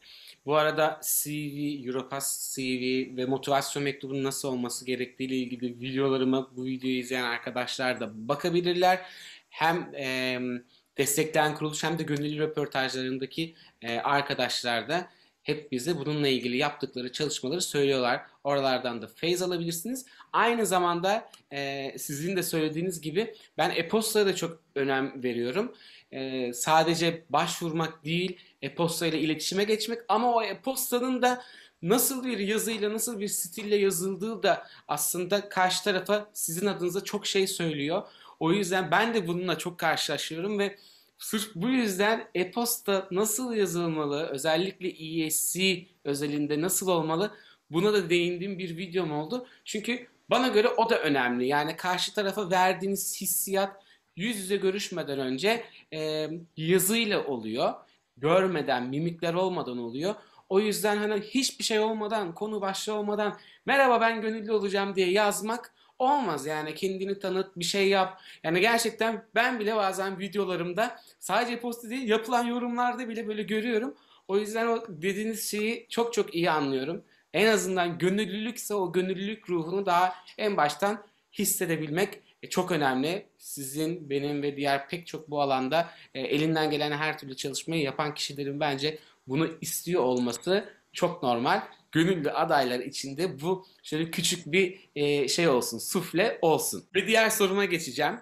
Bu arada CV, Europass CV ve motivasyon mektubunun nasıl olması gerektiği ile ilgili videolarıma bu videoyu izleyen arkadaşlar da bakabilirler. Hem e, destekleyen kuruluş hem de gönüllü röportajlarındaki e, arkadaşlar da hep bize bununla ilgili yaptıkları çalışmaları söylüyorlar. Oralardan da feyz alabilirsiniz. Aynı zamanda e, sizin de söylediğiniz gibi ben e-postaya da çok önem veriyorum. E, sadece başvurmak değil, e-posta ile iletişime geçmek ama o e-postanın da nasıl bir yazıyla, nasıl bir stille yazıldığı da aslında karşı tarafa sizin adınıza çok şey söylüyor. O yüzden ben de bununla çok karşılaşıyorum ve sırf bu yüzden e-posta nasıl yazılmalı, özellikle ESC özelinde nasıl olmalı buna da değindiğim bir videom oldu. Çünkü bana göre o da önemli. Yani karşı tarafa verdiğiniz hissiyat yüz yüze görüşmeden önce e, yazıyla oluyor. Görmeden, mimikler olmadan oluyor. O yüzden hani hiçbir şey olmadan, konu başlığı olmadan merhaba ben gönüllü olacağım diye yazmak olmaz yani kendini tanıt bir şey yap. Yani gerçekten ben bile bazen videolarımda sadece post değil yapılan yorumlarda bile böyle görüyorum. O yüzden o dediğiniz şeyi çok çok iyi anlıyorum. En azından gönüllülükse o gönüllülük ruhunu daha en baştan hissedebilmek çok önemli. Sizin, benim ve diğer pek çok bu alanda e, elinden gelen her türlü çalışmayı yapan kişilerin bence bunu istiyor olması çok normal. Gönüllü adaylar içinde bu şöyle küçük bir e, şey olsun, sufle olsun. Ve diğer soruma geçeceğim.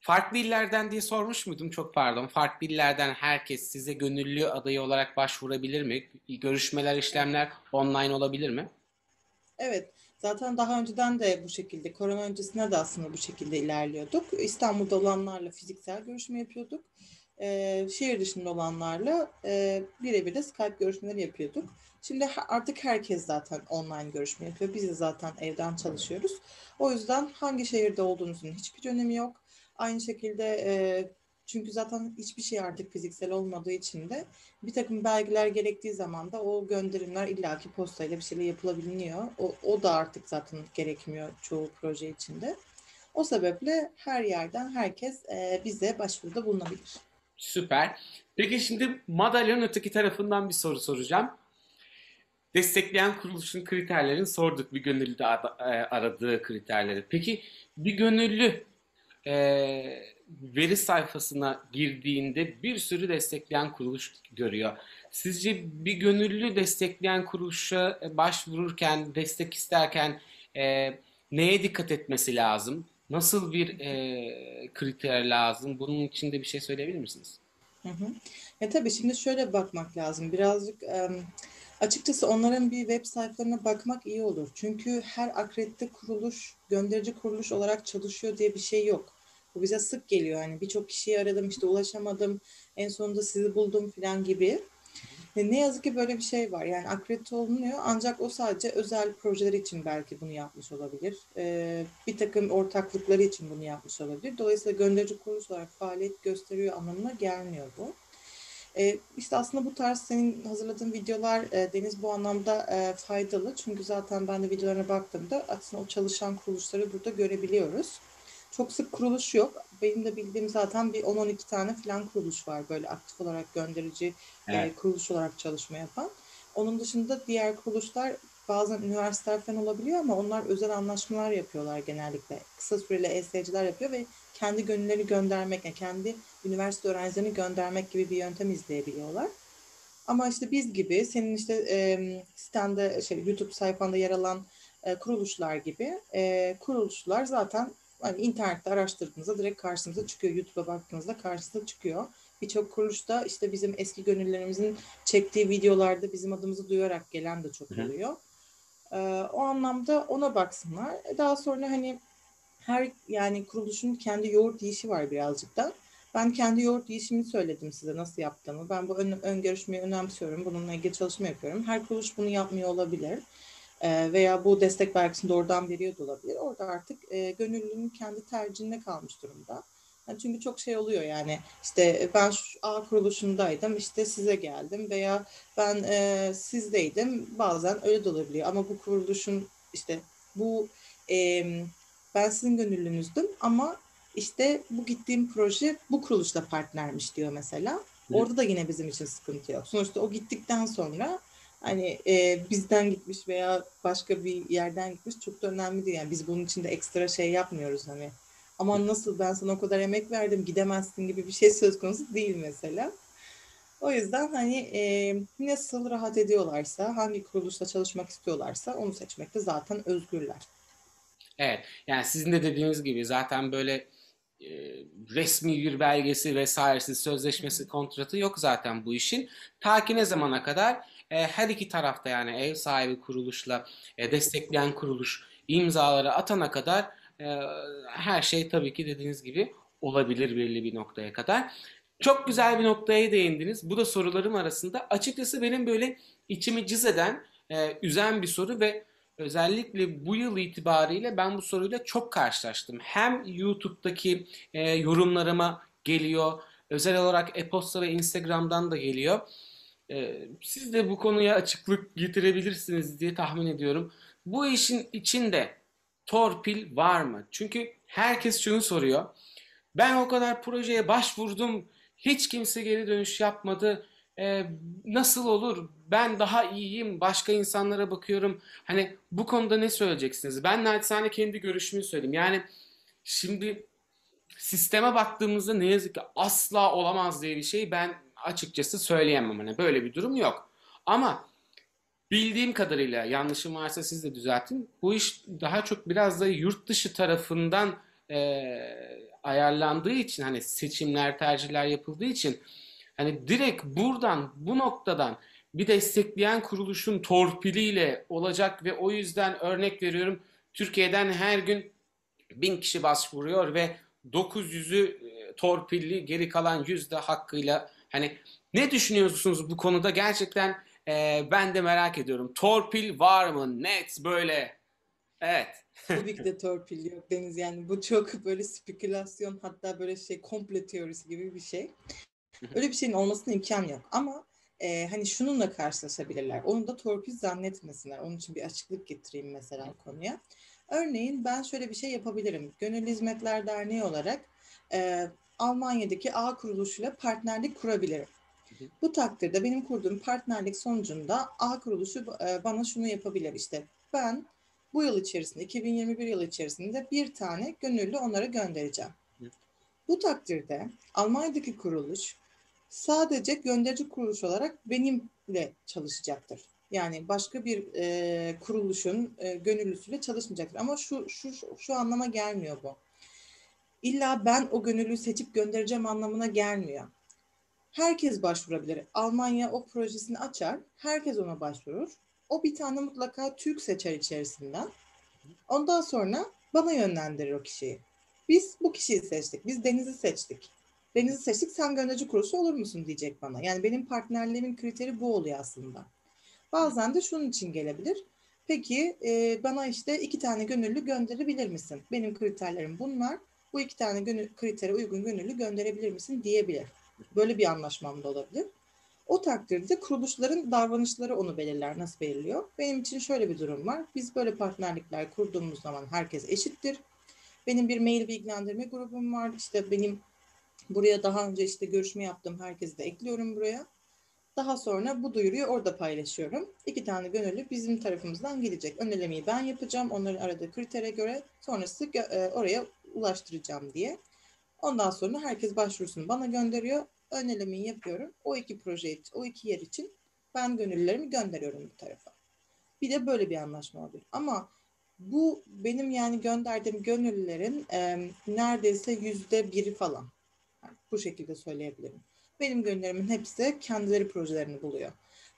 Farklı illerden diye sormuş muydum? Çok pardon. Farklı illerden herkes size gönüllü adayı olarak başvurabilir mi? Görüşmeler, işlemler online olabilir mi? Evet, zaten daha önceden de bu şekilde, korona öncesinde de aslında bu şekilde ilerliyorduk. İstanbul'da olanlarla fiziksel görüşme yapıyorduk. Ee, şehir dışında olanlarla e, birebir de Skype görüşmeleri yapıyorduk. Şimdi artık herkes zaten online görüşme yapıyor. Biz de zaten evden çalışıyoruz. O yüzden hangi şehirde olduğunuzun hiçbir önemi yok. Aynı şekilde e, çünkü zaten hiçbir şey artık fiziksel olmadığı için de bir takım belgeler gerektiği zaman da o gönderimler illaki postayla bir şeyle yapılabiliyor. O, o da artık zaten gerekmiyor çoğu proje içinde. O sebeple her yerden herkes e, bize başvuruda bulunabilir. Süper. Peki şimdi madalyonun öteki tarafından bir soru soracağım. Destekleyen kuruluşun kriterlerini sorduk. Bir gönüllü e, aradığı kriterleri. Peki bir gönüllü e, veri sayfasına girdiğinde bir sürü destekleyen kuruluş görüyor. Sizce bir gönüllü destekleyen kuruluşa başvururken, destek isterken e, neye dikkat etmesi lazım? Nasıl bir e, kriter lazım? Bunun için de bir şey söyleyebilir misiniz? Hı hı. Ya tabii şimdi şöyle bakmak lazım. Birazcık em, açıkçası onların bir web sayfalarına bakmak iyi olur. Çünkü her akredite kuruluş, gönderici kuruluş olarak çalışıyor diye bir şey yok. Bu bize sık geliyor. Hani birçok kişiyi aradım işte ulaşamadım. En sonunda sizi buldum falan gibi. Ve ne yazık ki böyle bir şey var. Yani akredite olunuyor ancak o sadece özel projeler için belki bunu yapmış olabilir. Ee, bir takım ortaklıkları için bunu yapmış olabilir. Dolayısıyla gönderici kuruluş olarak faaliyet gösteriyor anlamına gelmiyor bu. Ee, işte aslında bu tarz senin hazırladığın videolar e, Deniz bu anlamda e, faydalı. Çünkü zaten ben de videolarına baktığımda aslında o çalışan kuruluşları burada görebiliyoruz. Çok sık kuruluş yok. Benim de bildiğim zaten bir 10-12 tane falan kuruluş var böyle aktif olarak gönderici e, Evet. kuruluş olarak çalışma yapan. Onun dışında diğer kuruluşlar bazen üniversiteler falan olabiliyor ama onlar özel anlaşmalar yapıyorlar genellikle. Kısa süreli ESC'ler yapıyor ve kendi gönüllerini göndermek, yani kendi üniversite öğrencilerini göndermek gibi bir yöntem izleyebiliyorlar. Ama işte biz gibi senin işte e, sitende, şey, YouTube sayfanda yer alan e, kuruluşlar gibi e, kuruluşlar zaten hani internette araştırdığınızda direkt karşınıza çıkıyor. YouTube'a baktığınızda karşınıza çıkıyor. Birçok kuruluşta işte bizim eski gönüllerimizin çektiği videolarda bizim adımızı duyarak gelen de çok Hı hı. Ee, o anlamda ona baksınlar. E, Daha sonra hani her yani kuruluşun kendi yoğurt yiyişi var birazcık da. Ben kendi yoğurt yiyişimi söyledim size nasıl yaptığımı. Ben bu ön, ön görüşmeyi önemsiyorum. Bununla ilgili çalışma yapıyorum. Her kuruluş bunu yapmıyor olabilir. Ee, veya bu destek belgesini doğrudan veriyor da olabilir. Orada artık e, gönüllünün kendi tercihine kalmış durumda. Yani çünkü çok şey oluyor yani işte ben şu A kuruluşundaydım işte size geldim veya ben e, sizdeydim bazen öyle de olabiliyor ama bu kuruluşun işte bu e, ben sizin gönüllünüzdüm ama işte bu gittiğim proje bu kuruluşla partnermiş diyor mesela. Hı. Orada da yine bizim için sıkıntı yok. Sonuçta o gittikten sonra hani e, bizden gitmiş veya başka bir yerden gitmiş çok da önemli değil. Yani biz bunun için de ekstra şey yapmıyoruz hani. Aman nasıl ben sana o kadar emek verdim gidemezsin gibi bir şey söz konusu değil mesela. O yüzden hani e, nasıl rahat ediyorlarsa, hangi kuruluşla çalışmak istiyorlarsa onu seçmekte zaten özgürler. Evet. Yani sizin de dediğiniz gibi zaten böyle e, resmi bir belgesi vesairesi, sözleşmesi, kontratı yok zaten bu işin. Ta ki ne zamana kadar e, her iki tarafta yani ev sahibi kuruluşla e, destekleyen kuruluş imzaları atana kadar her şey tabii ki dediğiniz gibi olabilir belli bir noktaya kadar. Çok güzel bir noktaya değindiniz. Bu da sorularım arasında. Açıkçası benim böyle içimi cız eden, e, üzen bir soru ve özellikle bu yıl itibariyle ben bu soruyla çok karşılaştım. Hem YouTube'daki e, yorumlarıma geliyor, özel olarak e-posta ve Instagram'dan da geliyor. E, siz de bu konuya açıklık getirebilirsiniz diye tahmin ediyorum. Bu işin içinde torpil var mı? Çünkü herkes şunu soruyor. Ben o kadar projeye başvurdum. Hiç kimse geri dönüş yapmadı. Ee, nasıl olur? Ben daha iyiyim. Başka insanlara bakıyorum. Hani bu konuda ne söyleyeceksiniz? Ben naçizane kendi görüşümü söyleyeyim. Yani şimdi sisteme baktığımızda ne yazık ki asla olamaz diye bir şey ben açıkçası söyleyemem. Hani böyle bir durum yok. Ama bildiğim kadarıyla yanlışım varsa siz de düzeltin. Bu iş daha çok biraz da yurt dışı tarafından e, ayarlandığı için hani seçimler, tercihler yapıldığı için hani direkt buradan bu noktadan bir destekleyen kuruluşun torpiliyle olacak ve o yüzden örnek veriyorum Türkiye'den her gün bin kişi başvuruyor ve 900'ü e, torpilli geri kalan yüzde hakkıyla hani ne düşünüyorsunuz bu konuda gerçekten e, ben de merak ediyorum. Torpil var mı? Net böyle. Evet. Tabii ki de torpil yok Deniz yani bu çok böyle spekülasyon hatta böyle şey komple teorisi gibi bir şey. Öyle bir şeyin olmasına imkan yok ama e, hani şununla karşılaşabilirler. Onu da torpil zannetmesinler. Onun için bir açıklık getireyim mesela konuya. Örneğin ben şöyle bir şey yapabilirim. Gönüllü Hizmetler Derneği olarak e, Almanya'daki A kuruluşuyla partnerlik kurabilirim. Bu takdirde benim kurduğum partnerlik sonucunda A kuruluşu e, bana şunu yapabilir işte ben bu yıl içerisinde 2021 yılı içerisinde bir tane gönüllü onlara göndereceğim. Bu takdirde Almanya'daki kuruluş sadece gönderici kuruluş olarak benimle çalışacaktır. Yani başka bir e, kuruluşun e, gönüllüsüyle çalışmayacaktır. Ama şu, şu şu anlama gelmiyor bu. İlla ben o gönüllüyü seçip göndereceğim anlamına gelmiyor. Herkes başvurabilir. Almanya o projesini açar, herkes ona başvurur. O bir tane mutlaka Türk seçer içerisinden. Ondan sonra bana yönlendirir o kişiyi. Biz bu kişiyi seçtik. Biz Deniz'i seçtik. Deniz'i seçtik sen gönderici kuruluşu olur musun diyecek bana. Yani benim partnerliğimin kriteri bu oluyor aslında. Bazen de şunun için gelebilir. Peki e, bana işte iki tane gönüllü gönderebilir misin? Benim kriterlerim bunlar. Bu iki tane gönül, kritere uygun gönüllü gönderebilir misin diyebilir. Böyle bir anlaşmam da olabilir. O takdirde kuruluşların davranışları onu belirler. Nasıl belirliyor? Benim için şöyle bir durum var. Biz böyle partnerlikler kurduğumuz zaman herkes eşittir. Benim bir mail bilgilendirme grubum var. İşte benim buraya daha önce işte görüşme yaptığım herkesi de ekliyorum buraya. Daha sonra bu duyuruyu orada paylaşıyorum. İki tane gönüllü bizim tarafımızdan gidecek. Önelemeyi ben yapacağım. Onların aradığı kritere göre sonrası e, oraya ulaştıracağım diye. Ondan sonra herkes başvurusunu bana gönderiyor. Önelemeyi yapıyorum. O iki proje o iki yer için ben gönüllülerimi gönderiyorum bu tarafa. Bir de böyle bir anlaşma olabilir. Ama bu benim yani gönderdiğim gönüllülerin e, neredeyse yüzde biri falan. Yani bu şekilde söyleyebilirim. Benim gönüllerimin hepsi kendileri projelerini buluyor.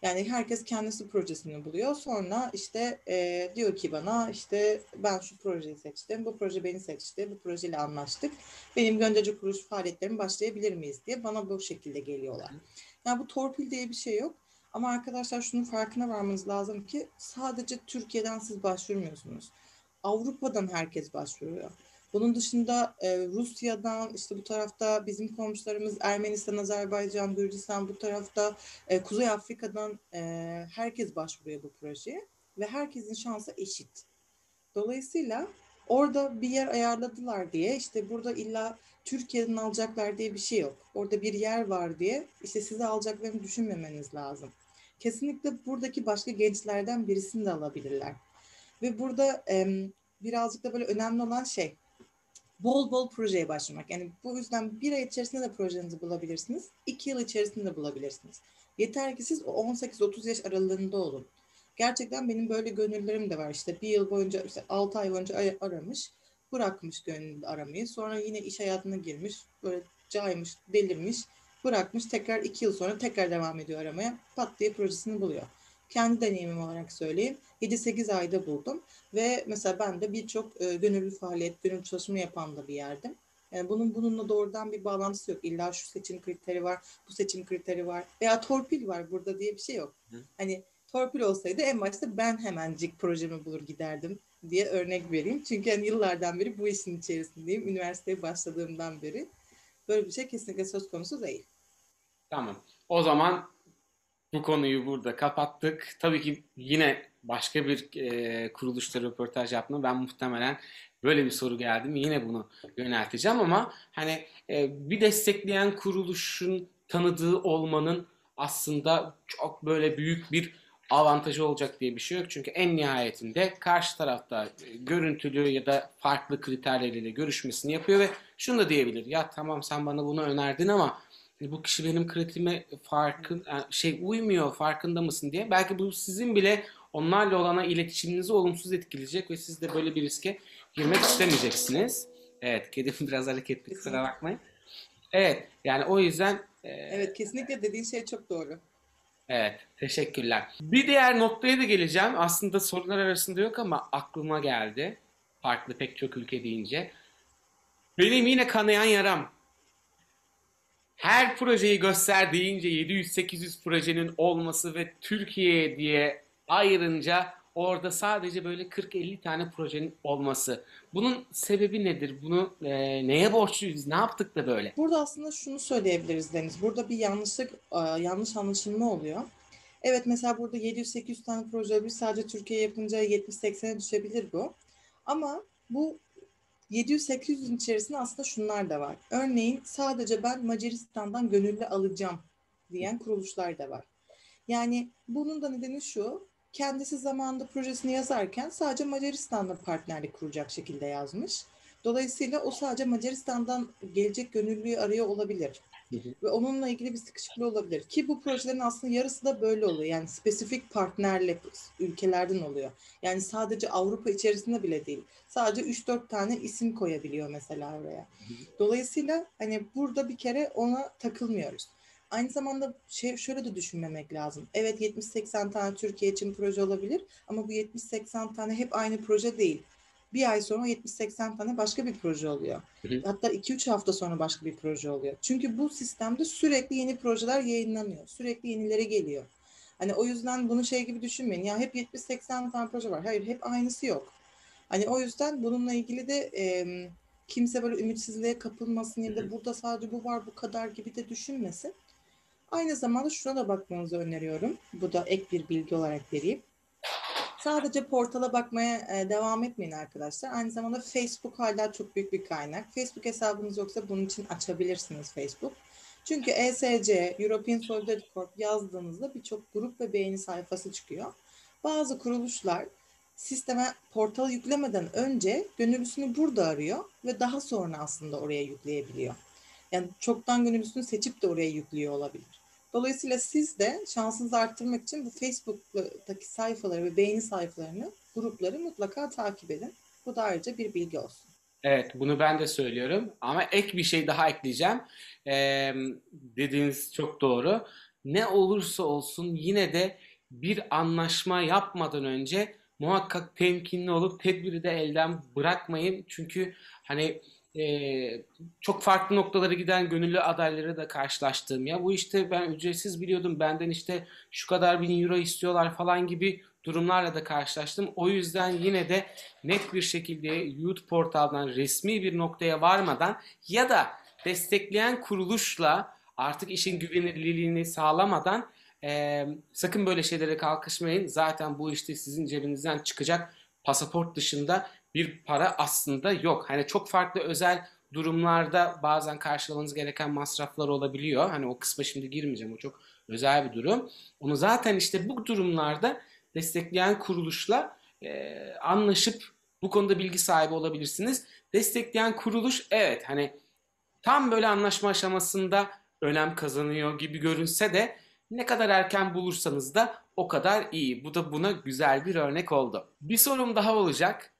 Yani herkes kendisi projesini buluyor. Sonra işte e, diyor ki bana işte ben şu projeyi seçtim, bu proje beni seçti, bu projeyle anlaştık. Benim gönderici kuruluş faaliyetlerimi başlayabilir miyiz diye bana bu şekilde geliyorlar. Yani bu torpil diye bir şey yok. Ama arkadaşlar şunun farkına varmanız lazım ki sadece Türkiye'den siz başvurmuyorsunuz. Avrupa'dan herkes başvuruyor. Bunun dışında e, Rusya'dan işte bu tarafta bizim komşularımız Ermenistan, Azerbaycan, Gürcistan bu tarafta e, Kuzey Afrika'dan e, herkes başvuruyor bu projeye ve herkesin şansı eşit. Dolayısıyla orada bir yer ayarladılar diye işte burada illa Türkiye'den alacaklar diye bir şey yok. Orada bir yer var diye işte size alacaklarını düşünmemeniz lazım. Kesinlikle buradaki başka gençlerden birisini de alabilirler. Ve burada e, birazcık da böyle önemli olan şey bol bol projeye başlamak. Yani bu yüzden bir ay içerisinde de projenizi bulabilirsiniz. iki yıl içerisinde de bulabilirsiniz. Yeter ki siz 18-30 yaş aralığında olun. Gerçekten benim böyle gönüllerim de var. İşte bir yıl boyunca, işte 6 ay boyunca aramış, bırakmış gönüllü aramayı. Sonra yine iş hayatına girmiş, böyle caymış, delirmiş, bırakmış. Tekrar iki yıl sonra tekrar devam ediyor aramaya. Pat diye projesini buluyor kendi deneyimim olarak söyleyeyim. 7-8 ayda buldum ve mesela ben de birçok e, gönüllü faaliyet, gönüllü çalışma yapan da bir yerdim. Yani bunun bununla doğrudan bir bağlantısı yok. İlla şu seçim kriteri var, bu seçim kriteri var veya torpil var burada diye bir şey yok. Hı. Hani torpil olsaydı en başta ben hemencik projemi bulur giderdim diye örnek vereyim. Çünkü yani yıllardan beri bu işin içerisindeyim. Üniversiteye başladığımdan beri. Böyle bir şey kesinlikle söz konusu değil. Tamam. O zaman bu konuyu burada kapattık. Tabii ki yine başka bir e, kuruluşta röportaj yaptığımda ben muhtemelen böyle bir soru geldi mi yine bunu yönelteceğim ama hani e, bir destekleyen kuruluşun tanıdığı olmanın aslında çok böyle büyük bir avantajı olacak diye bir şey yok. Çünkü en nihayetinde karşı tarafta e, görüntülü ya da farklı kriterleriyle görüşmesini yapıyor ve şunu da diyebilir. Ya tamam sen bana bunu önerdin ama bu kişi benim kritime farkın yani şey uymuyor farkında mısın diye. Belki bu sizin bile onlarla olan iletişiminizi olumsuz etkileyecek ve siz de böyle bir riske girmek istemeyeceksiniz. Evet, kedim [laughs] biraz hareketli kusura bakmayın. Evet, yani o yüzden e, Evet kesinlikle dediğin şey çok doğru. Evet, teşekkürler. Bir diğer noktaya da geleceğim. Aslında sorular arasında yok ama aklıma geldi. Farklı pek çok ülke deyince. Benim yine kanayan yaram. Her projeyi göster deyince 700-800 projenin olması ve Türkiye diye ayırınca orada sadece böyle 40-50 tane projenin olması. Bunun sebebi nedir? Bunu e, neye borçluyuz? Ne yaptık da böyle? Burada aslında şunu söyleyebiliriz Deniz. Burada bir yanlışlık, e, yanlış anlaşılma oluyor. Evet mesela burada 700-800 tane proje olabilir. Sadece Türkiye yapınca 70-80'e düşebilir bu. Ama bu 700-800'ün içerisinde aslında şunlar da var. Örneğin sadece ben Macaristan'dan gönüllü alacağım diyen kuruluşlar da var. Yani bunun da nedeni şu. Kendisi zamanında projesini yazarken sadece Macaristan'la partnerlik kuracak şekilde yazmış. Dolayısıyla o sadece Macaristan'dan gelecek gönüllüyü arıyor olabilir. Ve onunla ilgili bir sıkışıklığı olabilir. Ki bu projelerin aslında yarısı da böyle oluyor. Yani spesifik partnerlik ülkelerden oluyor. Yani sadece Avrupa içerisinde bile değil. Sadece 3-4 tane isim koyabiliyor mesela oraya. Dolayısıyla hani burada bir kere ona takılmıyoruz. Aynı zamanda şey şöyle de düşünmemek lazım. Evet 70-80 tane Türkiye için proje olabilir ama bu 70-80 tane hep aynı proje değil. Bir ay sonra 70-80 tane başka bir proje oluyor. Hı hı. Hatta 2-3 hafta sonra başka bir proje oluyor. Çünkü bu sistemde sürekli yeni projeler yayınlanıyor. Sürekli yenileri geliyor. Hani o yüzden bunu şey gibi düşünmeyin. Ya hep 70-80 tane proje var. Hayır hep aynısı yok. Hani o yüzden bununla ilgili de e, kimse böyle ümitsizliğe kapılmasın ya da burada sadece bu var bu kadar gibi de düşünmesin. Aynı zamanda şuna da bakmanızı öneriyorum. Bu da ek bir bilgi olarak vereyim. Sadece portala bakmaya e, devam etmeyin arkadaşlar. Aynı zamanda Facebook hala çok büyük bir kaynak. Facebook hesabınız yoksa bunun için açabilirsiniz Facebook. Çünkü ESC, European Solidarity Corp yazdığınızda birçok grup ve beğeni sayfası çıkıyor. Bazı kuruluşlar sisteme portal yüklemeden önce gönüllüsünü burada arıyor ve daha sonra aslında oraya yükleyebiliyor. Yani çoktan gönüllüsünü seçip de oraya yüklüyor olabilir. Dolayısıyla siz de şansınızı arttırmak için bu Facebook'taki sayfaları ve beğeni sayfalarını, grupları mutlaka takip edin. Bu da ayrıca bir bilgi olsun. Evet, bunu ben de söylüyorum. Ama ek bir şey daha ekleyeceğim. Ee, dediğiniz çok doğru. Ne olursa olsun yine de bir anlaşma yapmadan önce muhakkak temkinli olup tedbiri de elden bırakmayın. Çünkü hani e, çok farklı noktalara giden gönüllü adayları da karşılaştığım ya bu işte ben ücretsiz biliyordum benden işte şu kadar bin euro istiyorlar falan gibi durumlarla da karşılaştım. O yüzden yine de net bir şekilde Youth portaldan resmi bir noktaya varmadan ya da destekleyen kuruluşla artık işin güvenilirliğini sağlamadan e, sakın böyle şeylere kalkışmayın. Zaten bu işte sizin cebinizden çıkacak pasaport dışında bir para aslında yok. Hani çok farklı özel durumlarda bazen karşılamanız gereken masraflar olabiliyor. Hani o kısma şimdi girmeyeceğim. O çok özel bir durum. Onu zaten işte bu durumlarda destekleyen kuruluşla e, anlaşıp bu konuda bilgi sahibi olabilirsiniz. Destekleyen kuruluş evet hani tam böyle anlaşma aşamasında önem kazanıyor gibi görünse de ne kadar erken bulursanız da o kadar iyi. Bu da buna güzel bir örnek oldu. Bir sorum daha olacak.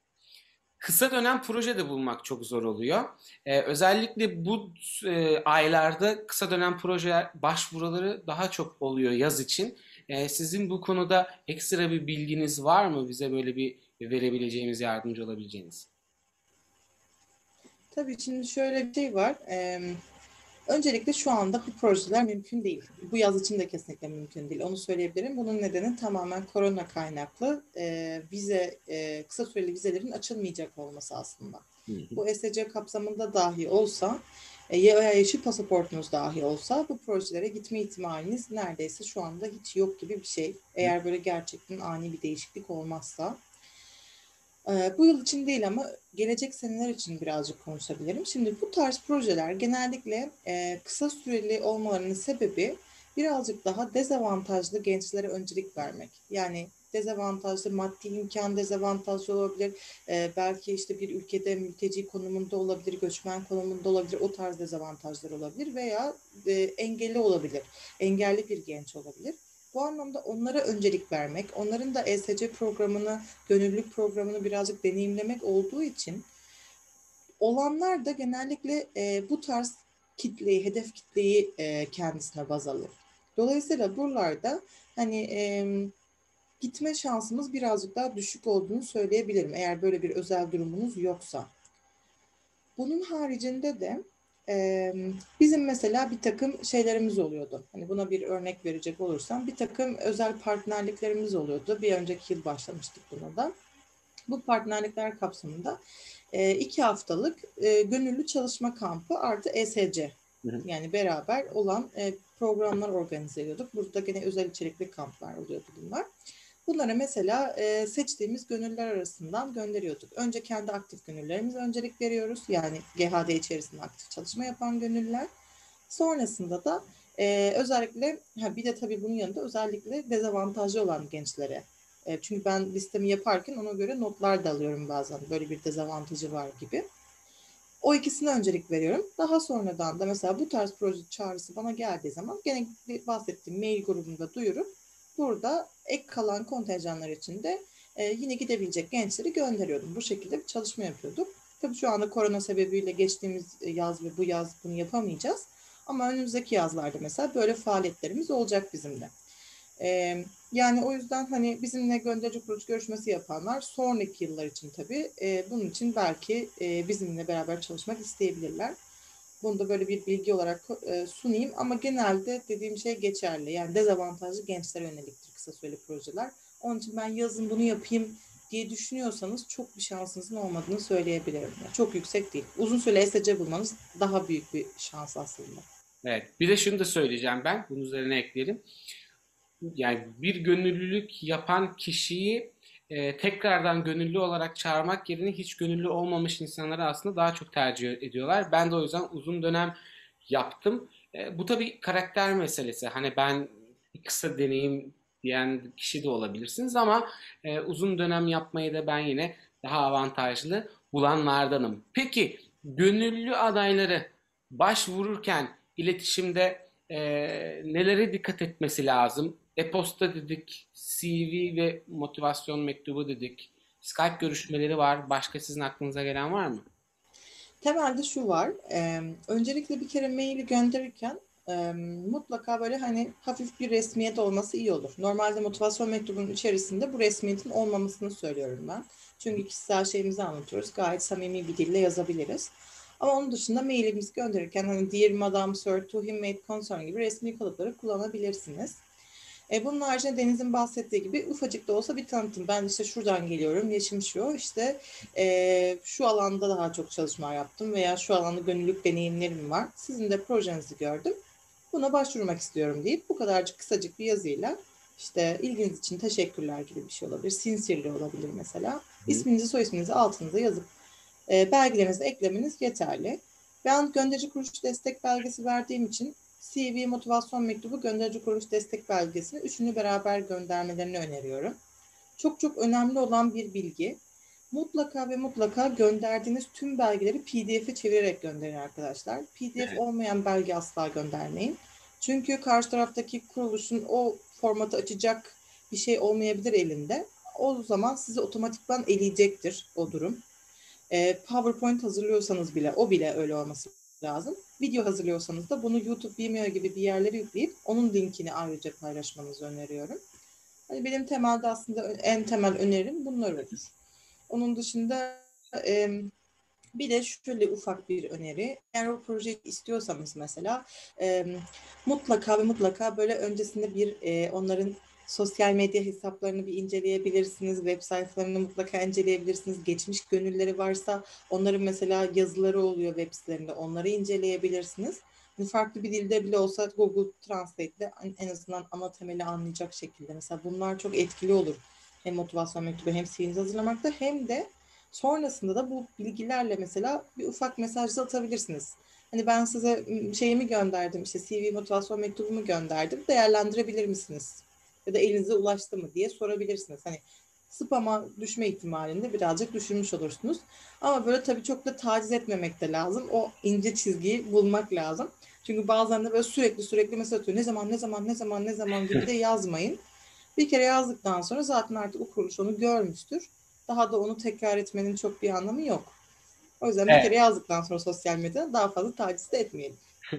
Kısa dönem proje de bulmak çok zor oluyor. Ee, özellikle bu e, aylarda kısa dönem proje başvuruları daha çok oluyor yaz için. Ee, sizin bu konuda ekstra bir bilginiz var mı? Bize böyle bir verebileceğimiz, yardımcı olabileceğiniz. Tabii şimdi şöyle bir şey var. Ee, öncelikle şu anda bu projeler mümkün değil. Bu yaz için de kesinlikle mümkün değil. Onu söyleyebilirim. Bunun nedeni tamamen korona kaynaklı e, vize, e, kısa süreli vizelerin açılmayacak olması aslında. Hı hı. Bu ESC kapsamında dahi olsa e, ya yeşil pasaportunuz dahi olsa bu projelere gitme ihtimaliniz neredeyse şu anda hiç yok gibi bir şey. Eğer böyle gerçekten ani bir değişiklik olmazsa. E, bu yıl için değil ama gelecek seneler için birazcık konuşabilirim. Şimdi bu tarz projeler genellikle e, kısa süreli olmalarının sebebi birazcık daha dezavantajlı gençlere öncelik vermek. Yani dezavantajlı, maddi imkan dezavantajlı olabilir. Ee, belki işte bir ülkede mülteci konumunda olabilir, göçmen konumunda olabilir, o tarz dezavantajlar olabilir veya e, engelli olabilir, engelli bir genç olabilir. Bu anlamda onlara öncelik vermek, onların da ESC programını, gönüllülük programını birazcık deneyimlemek olduğu için olanlar da genellikle e, bu tarz kitleyi, hedef kitleyi e, kendisine baz alır. Dolayısıyla buralarda hani e, gitme şansımız birazcık daha düşük olduğunu söyleyebilirim eğer böyle bir özel durumunuz yoksa. Bunun haricinde de e, bizim mesela bir takım şeylerimiz oluyordu. Hani buna bir örnek verecek olursam bir takım özel partnerliklerimiz oluyordu. Bir önceki yıl başlamıştık buna da. Bu partnerlikler kapsamında e, iki haftalık e, gönüllü çalışma kampı artı ESC yani beraber olan e, programlar organize ediyorduk. Burada gene özel içerikli kamplar oluyordu bunlar. Bunlara mesela e, seçtiğimiz gönüller arasından gönderiyorduk. Önce kendi aktif gönüllerimize öncelik veriyoruz. Yani GHD içerisinde aktif çalışma yapan gönüller. Sonrasında da e, özellikle ha bir de tabii bunun yanında özellikle dezavantajlı olan gençlere. E, çünkü ben listemi yaparken ona göre notlar da alıyorum bazen. Böyle bir dezavantajı var gibi. O ikisine öncelik veriyorum. Daha sonradan da mesela bu tarz proje çağrısı bana geldiği zaman gene bahsettiğim mail grubunda duyurup burada ek kalan kontenjanlar için de e, yine gidebilecek gençleri gönderiyordum. Bu şekilde bir çalışma yapıyorduk. Tabii şu anda korona sebebiyle geçtiğimiz yaz ve bu yaz bunu yapamayacağız. Ama önümüzdeki yazlarda mesela böyle faaliyetlerimiz olacak bizim de. E, yani o yüzden hani bizimle gönderici kuruluş görüşmesi yapanlar sonraki yıllar için tabii e, bunun için belki e, bizimle beraber çalışmak isteyebilirler. Bunu da böyle bir bilgi olarak e, sunayım ama genelde dediğim şey geçerli. Yani dezavantajlı gençlere yöneliktir kısa süreli projeler. Onun için ben yazın bunu yapayım diye düşünüyorsanız çok bir şansınızın olmadığını söyleyebilirim. Yani çok yüksek değil. Uzun süre ESC bulmanız daha büyük bir şans aslında. Evet. Bir de şunu da söyleyeceğim ben. Bunun üzerine ekleyelim. Yani bir gönüllülük yapan kişiyi e, tekrardan gönüllü olarak çağırmak yerine hiç gönüllü olmamış insanları aslında daha çok tercih ediyorlar. Ben de o yüzden uzun dönem yaptım. E, bu tabii karakter meselesi. Hani ben kısa deneyim diyen kişi de olabilirsiniz ama e, uzun dönem yapmayı da ben yine daha avantajlı bulanlardanım. Peki gönüllü adayları başvururken iletişimde e, nelere dikkat etmesi lazım? E-posta dedik, CV ve motivasyon mektubu dedik. Skype görüşmeleri var. Başka sizin aklınıza gelen var mı? Temelde şu var. E, öncelikle bir kere maili gönderirken e, mutlaka böyle hani hafif bir resmiyet olması iyi olur. Normalde motivasyon mektubunun içerisinde bu resmiyetin olmamasını söylüyorum ben. Çünkü kişisel şeyimizi anlatıyoruz. Gayet samimi bir dille yazabiliriz. Ama onun dışında mailimizi gönderirken hani Dear Madam Sir, to him made concern gibi resmi kalıpları kullanabilirsiniz. E, bunun haricinde Deniz'in bahsettiği gibi ufacık da olsa bir tanıtım. Ben işte şuradan geliyorum, yaşım şu, işte e, şu alanda daha çok çalışma yaptım veya şu alanda gönüllülük deneyimlerim var. Sizin de projenizi gördüm. Buna başvurmak istiyorum deyip bu kadarcık kısacık bir yazıyla işte ilginiz için teşekkürler gibi bir şey olabilir. Sincerely olabilir mesela. İsminizi, soy isminizi altınıza yazıp e, belgelerinizi eklemeniz yeterli. Ben gönderici kuruluş destek belgesi verdiğim için CV, motivasyon mektubu, gönderici kuruluş destek belgesini üçünü beraber göndermelerini öneriyorum. Çok çok önemli olan bir bilgi. Mutlaka ve mutlaka gönderdiğiniz tüm belgeleri PDF'e çevirerek gönderin arkadaşlar. PDF evet. olmayan belge asla göndermeyin. Çünkü karşı taraftaki kuruluşun o formatı açacak bir şey olmayabilir elinde. O zaman sizi otomatikman eleyecektir o durum. PowerPoint hazırlıyorsanız bile o bile öyle olması lazım. Video hazırlıyorsanız da bunu YouTube, Vimeo gibi bir yerlere yükleyip onun linkini ayrıca paylaşmanızı öneriyorum. Hani benim temelde aslında en temel önerim bunlar olur. Onun dışında e, bir de şöyle ufak bir öneri. Eğer o projeyi istiyorsanız mesela e, mutlaka ve mutlaka böyle öncesinde bir e, onların sosyal medya hesaplarını bir inceleyebilirsiniz. Web sayfalarını mutlaka inceleyebilirsiniz. Geçmiş gönülleri varsa onların mesela yazıları oluyor web sitelerinde. Onları inceleyebilirsiniz. Hani farklı bir dilde bile olsa Google Translate'de en azından ana temeli anlayacak şekilde. Mesela bunlar çok etkili olur. Hem motivasyon mektubu hem CV'nizi hazırlamakta hem de sonrasında da bu bilgilerle mesela bir ufak mesaj atabilirsiniz. Hani ben size şeyimi gönderdim işte CV motivasyon mektubumu gönderdim. Değerlendirebilir misiniz? Ya da elinize ulaştı mı diye sorabilirsiniz. Hani spama düşme ihtimalinde birazcık düşürmüş olursunuz. Ama böyle tabii çok da taciz etmemek de lazım. O ince çizgiyi bulmak lazım. Çünkü bazen de böyle sürekli sürekli mesaj atıyor. Ne zaman ne zaman ne zaman ne zaman gibi de yazmayın. Bir kere yazdıktan sonra zaten artık o kuruluş onu görmüştür. Daha da onu tekrar etmenin çok bir anlamı yok. O yüzden evet. bir kere yazdıktan sonra sosyal medyada daha fazla taciz de etmeyelim. [laughs]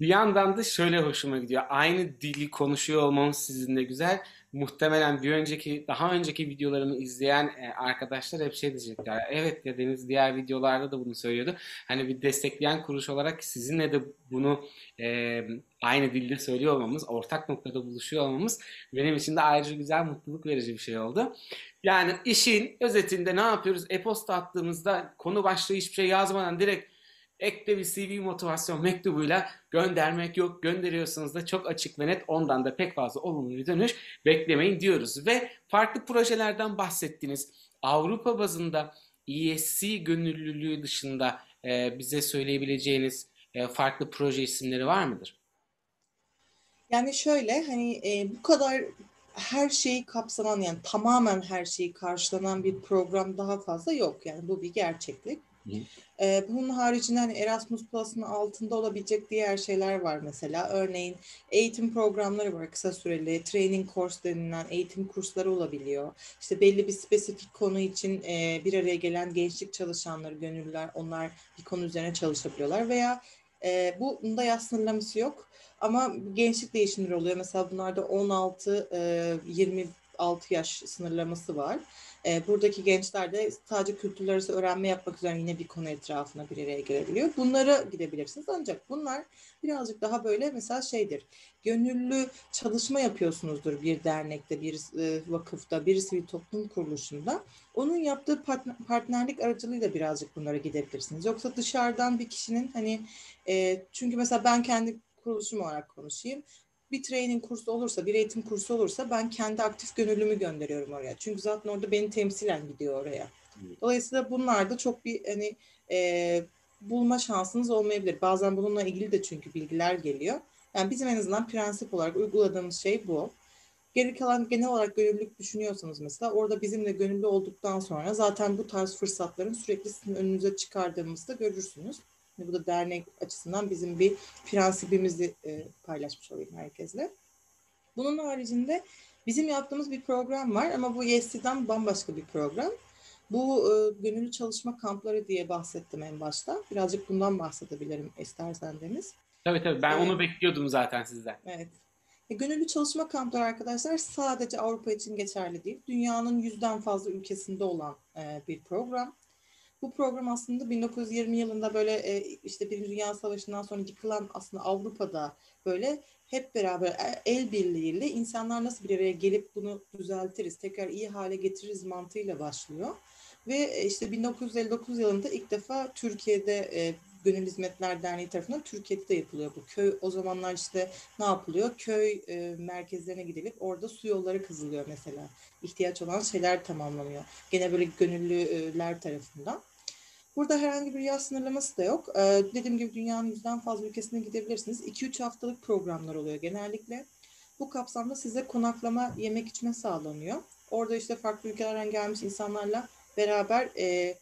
bir yandan da şöyle hoşuma gidiyor. Aynı dili konuşuyor olmamız sizinle güzel. Muhtemelen bir önceki, daha önceki videolarımı izleyen e, arkadaşlar hep şey diyecekler. Evet ya Deniz diğer videolarda da bunu söylüyordu. Hani bir destekleyen kuruş olarak sizinle de bunu e, aynı dilde söylüyor olmamız, ortak noktada buluşuyor olmamız benim için de ayrıca güzel, mutluluk verici bir şey oldu. Yani işin özetinde ne yapıyoruz? E-posta attığımızda konu başlığı hiçbir şey yazmadan direkt ekle bir CV motivasyon mektubuyla göndermek yok. Gönderiyorsanız da çok açık ve net ondan da pek fazla olumlu bir dönüş beklemeyin diyoruz. Ve farklı projelerden bahsettiniz. Avrupa bazında ESC gönüllülüğü dışında e, bize söyleyebileceğiniz e, farklı proje isimleri var mıdır? Yani şöyle hani e, bu kadar her şeyi kapsanan yani tamamen her şeyi karşılanan bir program daha fazla yok. Yani bu bir gerçeklik. Ee, bunun haricinde hani Erasmus Plus'ın altında olabilecek diğer şeyler var mesela. Örneğin eğitim programları var kısa süreli. Training course denilen eğitim kursları olabiliyor. İşte belli bir spesifik konu için e, bir araya gelen gençlik çalışanları, gönüllüler onlar bir konu üzerine çalışabiliyorlar. Veya e, bunda yaş sınırlaması yok. Ama gençlik değişimleri oluyor. Mesela bunlarda 16 e, 26 yaş sınırlaması var. E, buradaki gençler de sadece kültürler arası öğrenme yapmak üzere yine bir konu etrafına bir araya gelebiliyor. Bunlara gidebilirsiniz. Ancak bunlar birazcık daha böyle mesela şeydir. Gönüllü çalışma yapıyorsunuzdur bir dernekte, bir e, vakıfta, bir sivil toplum kuruluşunda. Onun yaptığı partnerlik aracılığıyla birazcık bunlara gidebilirsiniz. Yoksa dışarıdan bir kişinin hani e, çünkü mesela ben kendi kuruluşum olarak konuşayım bir training kursu olursa, bir eğitim kursu olursa ben kendi aktif gönüllümü gönderiyorum oraya. Çünkü zaten orada beni temsilen gidiyor oraya. Dolayısıyla bunlar da çok bir hani e, bulma şansınız olmayabilir. Bazen bununla ilgili de çünkü bilgiler geliyor. Yani bizim en azından prensip olarak uyguladığımız şey bu. Geri kalan genel olarak gönüllülük düşünüyorsanız mesela orada bizimle gönüllü olduktan sonra zaten bu tarz fırsatların sürekli sizin önünüze çıkardığımızda görürsünüz. Bu da dernek açısından bizim bir prensibimizi e, paylaşmış olayım herkesle. Bunun haricinde bizim yaptığımız bir program var ama bu YES'den bambaşka bir program. Bu e, gönüllü çalışma kampları diye bahsettim en başta. Birazcık bundan bahsedebilirim istersen Deniz. Tabii tabii ben evet. onu bekliyordum zaten sizden. Evet. E, gönüllü çalışma kampları arkadaşlar sadece Avrupa için geçerli değil. Dünyanın yüzden fazla ülkesinde olan e, bir program. Bu program aslında 1920 yılında böyle e, işte Birinci Dünya Savaşı'ndan sonra yıkılan aslında Avrupa'da böyle hep beraber e, el birliğiyle insanlar nasıl bir araya gelip bunu düzeltiriz, tekrar iyi hale getiririz mantığıyla başlıyor. Ve e, işte 1959 yılında ilk defa Türkiye'de e, Gönül Hizmetler Derneği tarafından Türkiye'de de yapılıyor bu. Köy o zamanlar işte ne yapılıyor? Köy e, merkezlerine gidilip orada su yolları kazılıyor mesela. İhtiyaç olan şeyler tamamlanıyor. Gene böyle gönüllüler tarafından. Burada herhangi bir yaş sınırlaması da yok. Ee, dediğim gibi dünyanın yüzden fazla ülkesine gidebilirsiniz. 2-3 haftalık programlar oluyor genellikle. Bu kapsamda size konaklama, yemek içme sağlanıyor. Orada işte farklı ülkelerden gelmiş insanlarla beraber e,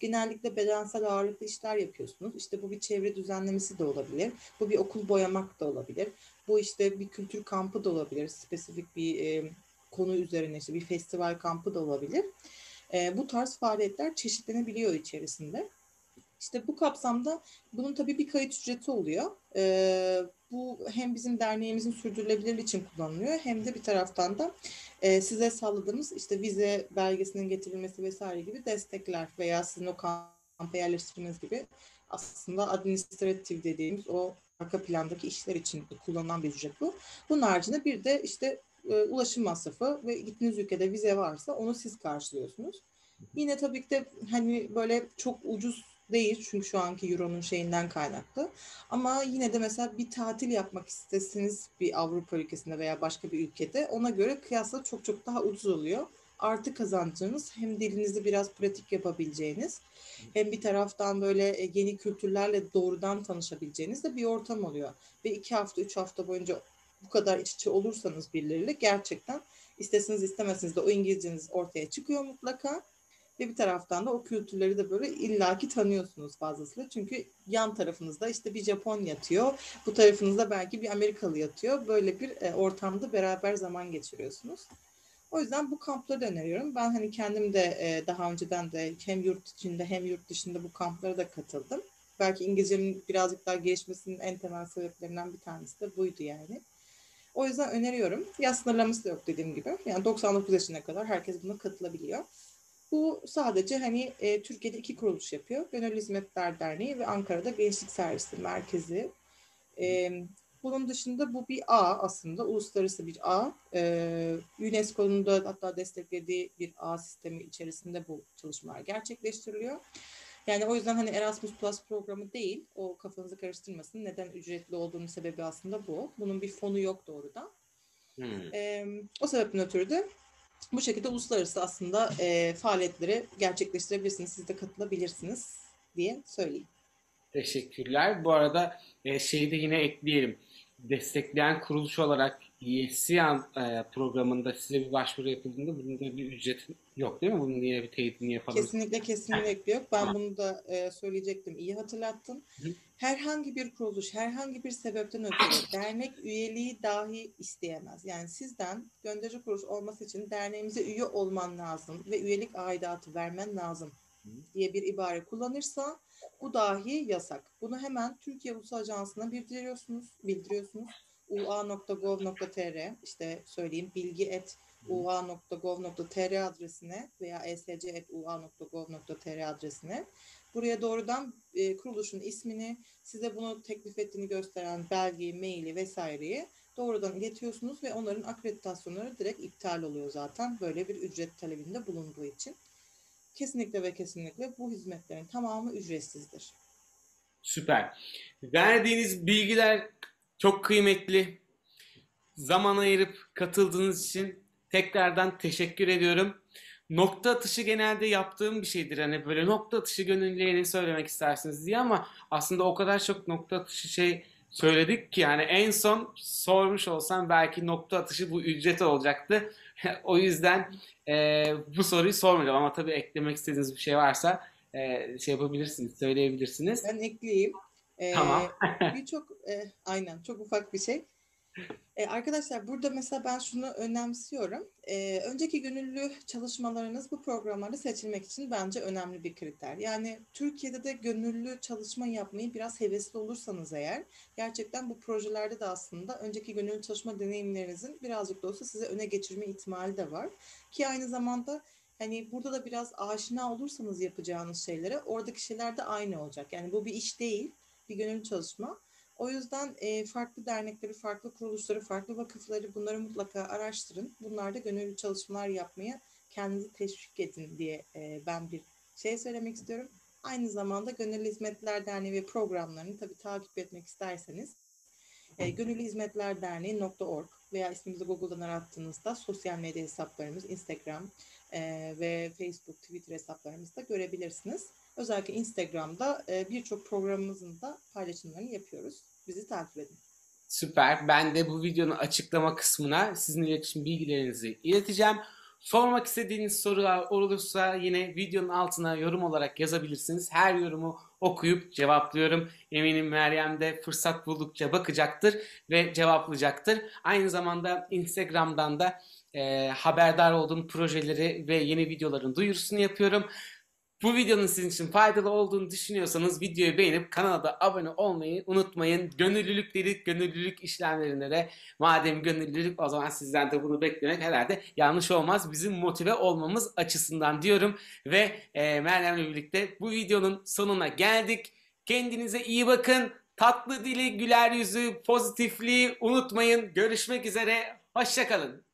genellikle bedensel ağırlıklı işler yapıyorsunuz. İşte bu bir çevre düzenlemesi de olabilir. Bu bir okul boyamak da olabilir. Bu işte bir kültür kampı da olabilir. Spesifik bir e, konu üzerine işte bir festival kampı da olabilir. E, bu tarz faaliyetler çeşitlenebiliyor içerisinde. İşte bu kapsamda bunun tabii bir kayıt ücreti oluyor. E, bu hem bizim derneğimizin sürdürülebilirliği için kullanılıyor hem de bir taraftan da e, size sağladığımız işte vize belgesinin getirilmesi vesaire gibi destekler veya sizin o kampa yerleştirmeniz gibi aslında administratif dediğimiz o arka plandaki işler için kullanılan bir ücret bu. Bunun haricinde bir de işte e, ulaşım masrafı ve gittiğiniz ülkede vize varsa onu siz karşılıyorsunuz. Yine tabii ki de hani böyle çok ucuz değil çünkü şu anki euronun şeyinden kaynaklı. Ama yine de mesela bir tatil yapmak isteseniz bir Avrupa ülkesinde veya başka bir ülkede ona göre kıyasla çok çok daha ucuz oluyor. Artı kazancınız hem dilinizi biraz pratik yapabileceğiniz hem bir taraftan böyle e, yeni kültürlerle doğrudan tanışabileceğiniz de bir ortam oluyor. Ve iki hafta, üç hafta boyunca bu kadar iç içe olursanız birileriyle gerçekten isteseniz istemeseniz de o İngilizceniz ortaya çıkıyor mutlaka. Ve bir taraftan da o kültürleri de böyle illaki tanıyorsunuz fazlasıyla. Çünkü yan tarafınızda işte bir Japon yatıyor. Bu tarafınızda belki bir Amerikalı yatıyor. Böyle bir e, ortamda beraber zaman geçiriyorsunuz. O yüzden bu kampları da öneriyorum. Ben hani kendim de e, daha önceden de hem yurt içinde hem yurt dışında bu kamplara da katıldım. Belki İngilizcemin birazcık daha gelişmesinin en temel sebeplerinden bir tanesi de buydu yani. O yüzden öneriyorum. Yaş sınırlaması da yok dediğim gibi. Yani 99 yaşına kadar herkes buna katılabiliyor. Bu sadece hani e, Türkiye'de iki kuruluş yapıyor. Gönüllü Hizmetler Derneği ve Ankara'da Gençlik Servisi Merkezi. E, bunun dışında bu bir ağ aslında, uluslararası bir ağ. E, UNESCO'nun da hatta desteklediği bir ağ sistemi içerisinde bu çalışmalar gerçekleştiriliyor. Yani o yüzden hani Erasmus Plus programı değil, o kafanızı karıştırmasın. Neden ücretli olduğunun sebebi aslında bu. Bunun bir fonu yok doğrudan. Hmm. E, o sebepten ötürü de bu şekilde uluslararası aslında e, faaliyetleri gerçekleştirebilirsiniz. Siz de katılabilirsiniz diye söyleyeyim. Teşekkürler. Bu arada e, şeyi de yine ekleyelim. Destekleyen kuruluş olarak ESCAN e, programında size bir başvuru yapıldığında bunun da bir ücret yok değil mi? Bunun yine bir teyidini yapalım. Kesinlikle kesinlikle yok. Ben bunu da e, söyleyecektim. İyi hatırlattın. Herhangi bir kuruluş, herhangi bir sebepten ötürü [coughs] dernek üyeliği dahi isteyemez. Yani sizden gönderici kuruluş olması için derneğimize üye olman lazım ve üyelik aidatı vermen lazım diye bir ibare kullanırsa bu dahi yasak. Bunu hemen Türkiye Ulusal Ajansı'na bildiriyorsunuz, bildiriyorsunuz ua.gov.tr işte söyleyeyim bilgi et ua.gov.tr adresine veya esc.ua.gov.tr adresine buraya doğrudan e, kuruluşun ismini size bunu teklif ettiğini gösteren belgeyi, maili vesaireyi doğrudan iletiyorsunuz ve onların akreditasyonları direkt iptal oluyor zaten böyle bir ücret talebinde bulunduğu için. Kesinlikle ve kesinlikle bu hizmetlerin tamamı ücretsizdir. Süper. Verdiğiniz bilgiler çok kıymetli. Zaman ayırıp katıldığınız için tekrardan teşekkür ediyorum. Nokta atışı genelde yaptığım bir şeydir. Hani böyle nokta atışı gönüllüye söylemek istersiniz diye ama aslında o kadar çok nokta atışı şey söyledik ki yani en son sormuş olsam belki nokta atışı bu ücret olacaktı. [laughs] o yüzden e, bu soruyu sormayacağım ama tabii eklemek istediğiniz bir şey varsa e, şey yapabilirsiniz, söyleyebilirsiniz. Ben ekleyeyim. Ee, tamam. [laughs] Birçok e, aynen çok ufak bir şey. Ee, arkadaşlar burada mesela ben şunu önemsiyorum. Ee, önceki gönüllü çalışmalarınız bu programlarda seçilmek için bence önemli bir kriter. Yani Türkiye'de de gönüllü çalışma yapmayı biraz hevesli olursanız eğer gerçekten bu projelerde de aslında önceki gönüllü çalışma deneyimlerinizin birazcık da olsa size öne geçirme ihtimali de var. Ki aynı zamanda hani burada da biraz aşina olursanız yapacağınız şeylere oradaki şeyler de aynı olacak. Yani bu bir iş değil bir gönüllü çalışma. O yüzden e, farklı dernekleri, farklı kuruluşları, farklı vakıfları bunları mutlaka araştırın. Bunlarda gönüllü çalışmalar yapmaya kendinizi teşvik edin diye e, ben bir şey söylemek istiyorum. Aynı zamanda Gönüllü Hizmetler Derneği ve programlarını tabii takip etmek isterseniz e, Gönüllü Hizmetler Derneği.org veya ismimizi Google'dan arattığınızda sosyal medya hesaplarımız Instagram e, ve Facebook, Twitter hesaplarımızda görebilirsiniz. Özellikle Instagram'da e, birçok programımızın da paylaşımlarını yapıyoruz. Bizi takip edin. Süper. Ben de bu videonun açıklama kısmına sizin iletişim bilgilerinizi ileteceğim. Sormak istediğiniz sorular olursa yine videonun altına yorum olarak yazabilirsiniz. Her yorumu okuyup cevaplıyorum. Eminim Meryem de fırsat buldukça bakacaktır ve cevaplayacaktır. Aynı zamanda Instagram'dan da e, haberdar olduğum projeleri ve yeni videoların duyurusunu yapıyorum. Bu videonun sizin için faydalı olduğunu düşünüyorsanız videoyu beğenip kanala da abone olmayı unutmayın. Gönüllülük dedik, gönüllülük işlemlerinde de madem gönüllülük o zaman sizden de bunu beklemek herhalde yanlış olmaz. Bizim motive olmamız açısından diyorum ve e, Meryem'le birlikte bu videonun sonuna geldik. Kendinize iyi bakın. Tatlı dili, güler yüzü, pozitifliği unutmayın. Görüşmek üzere. Hoşçakalın.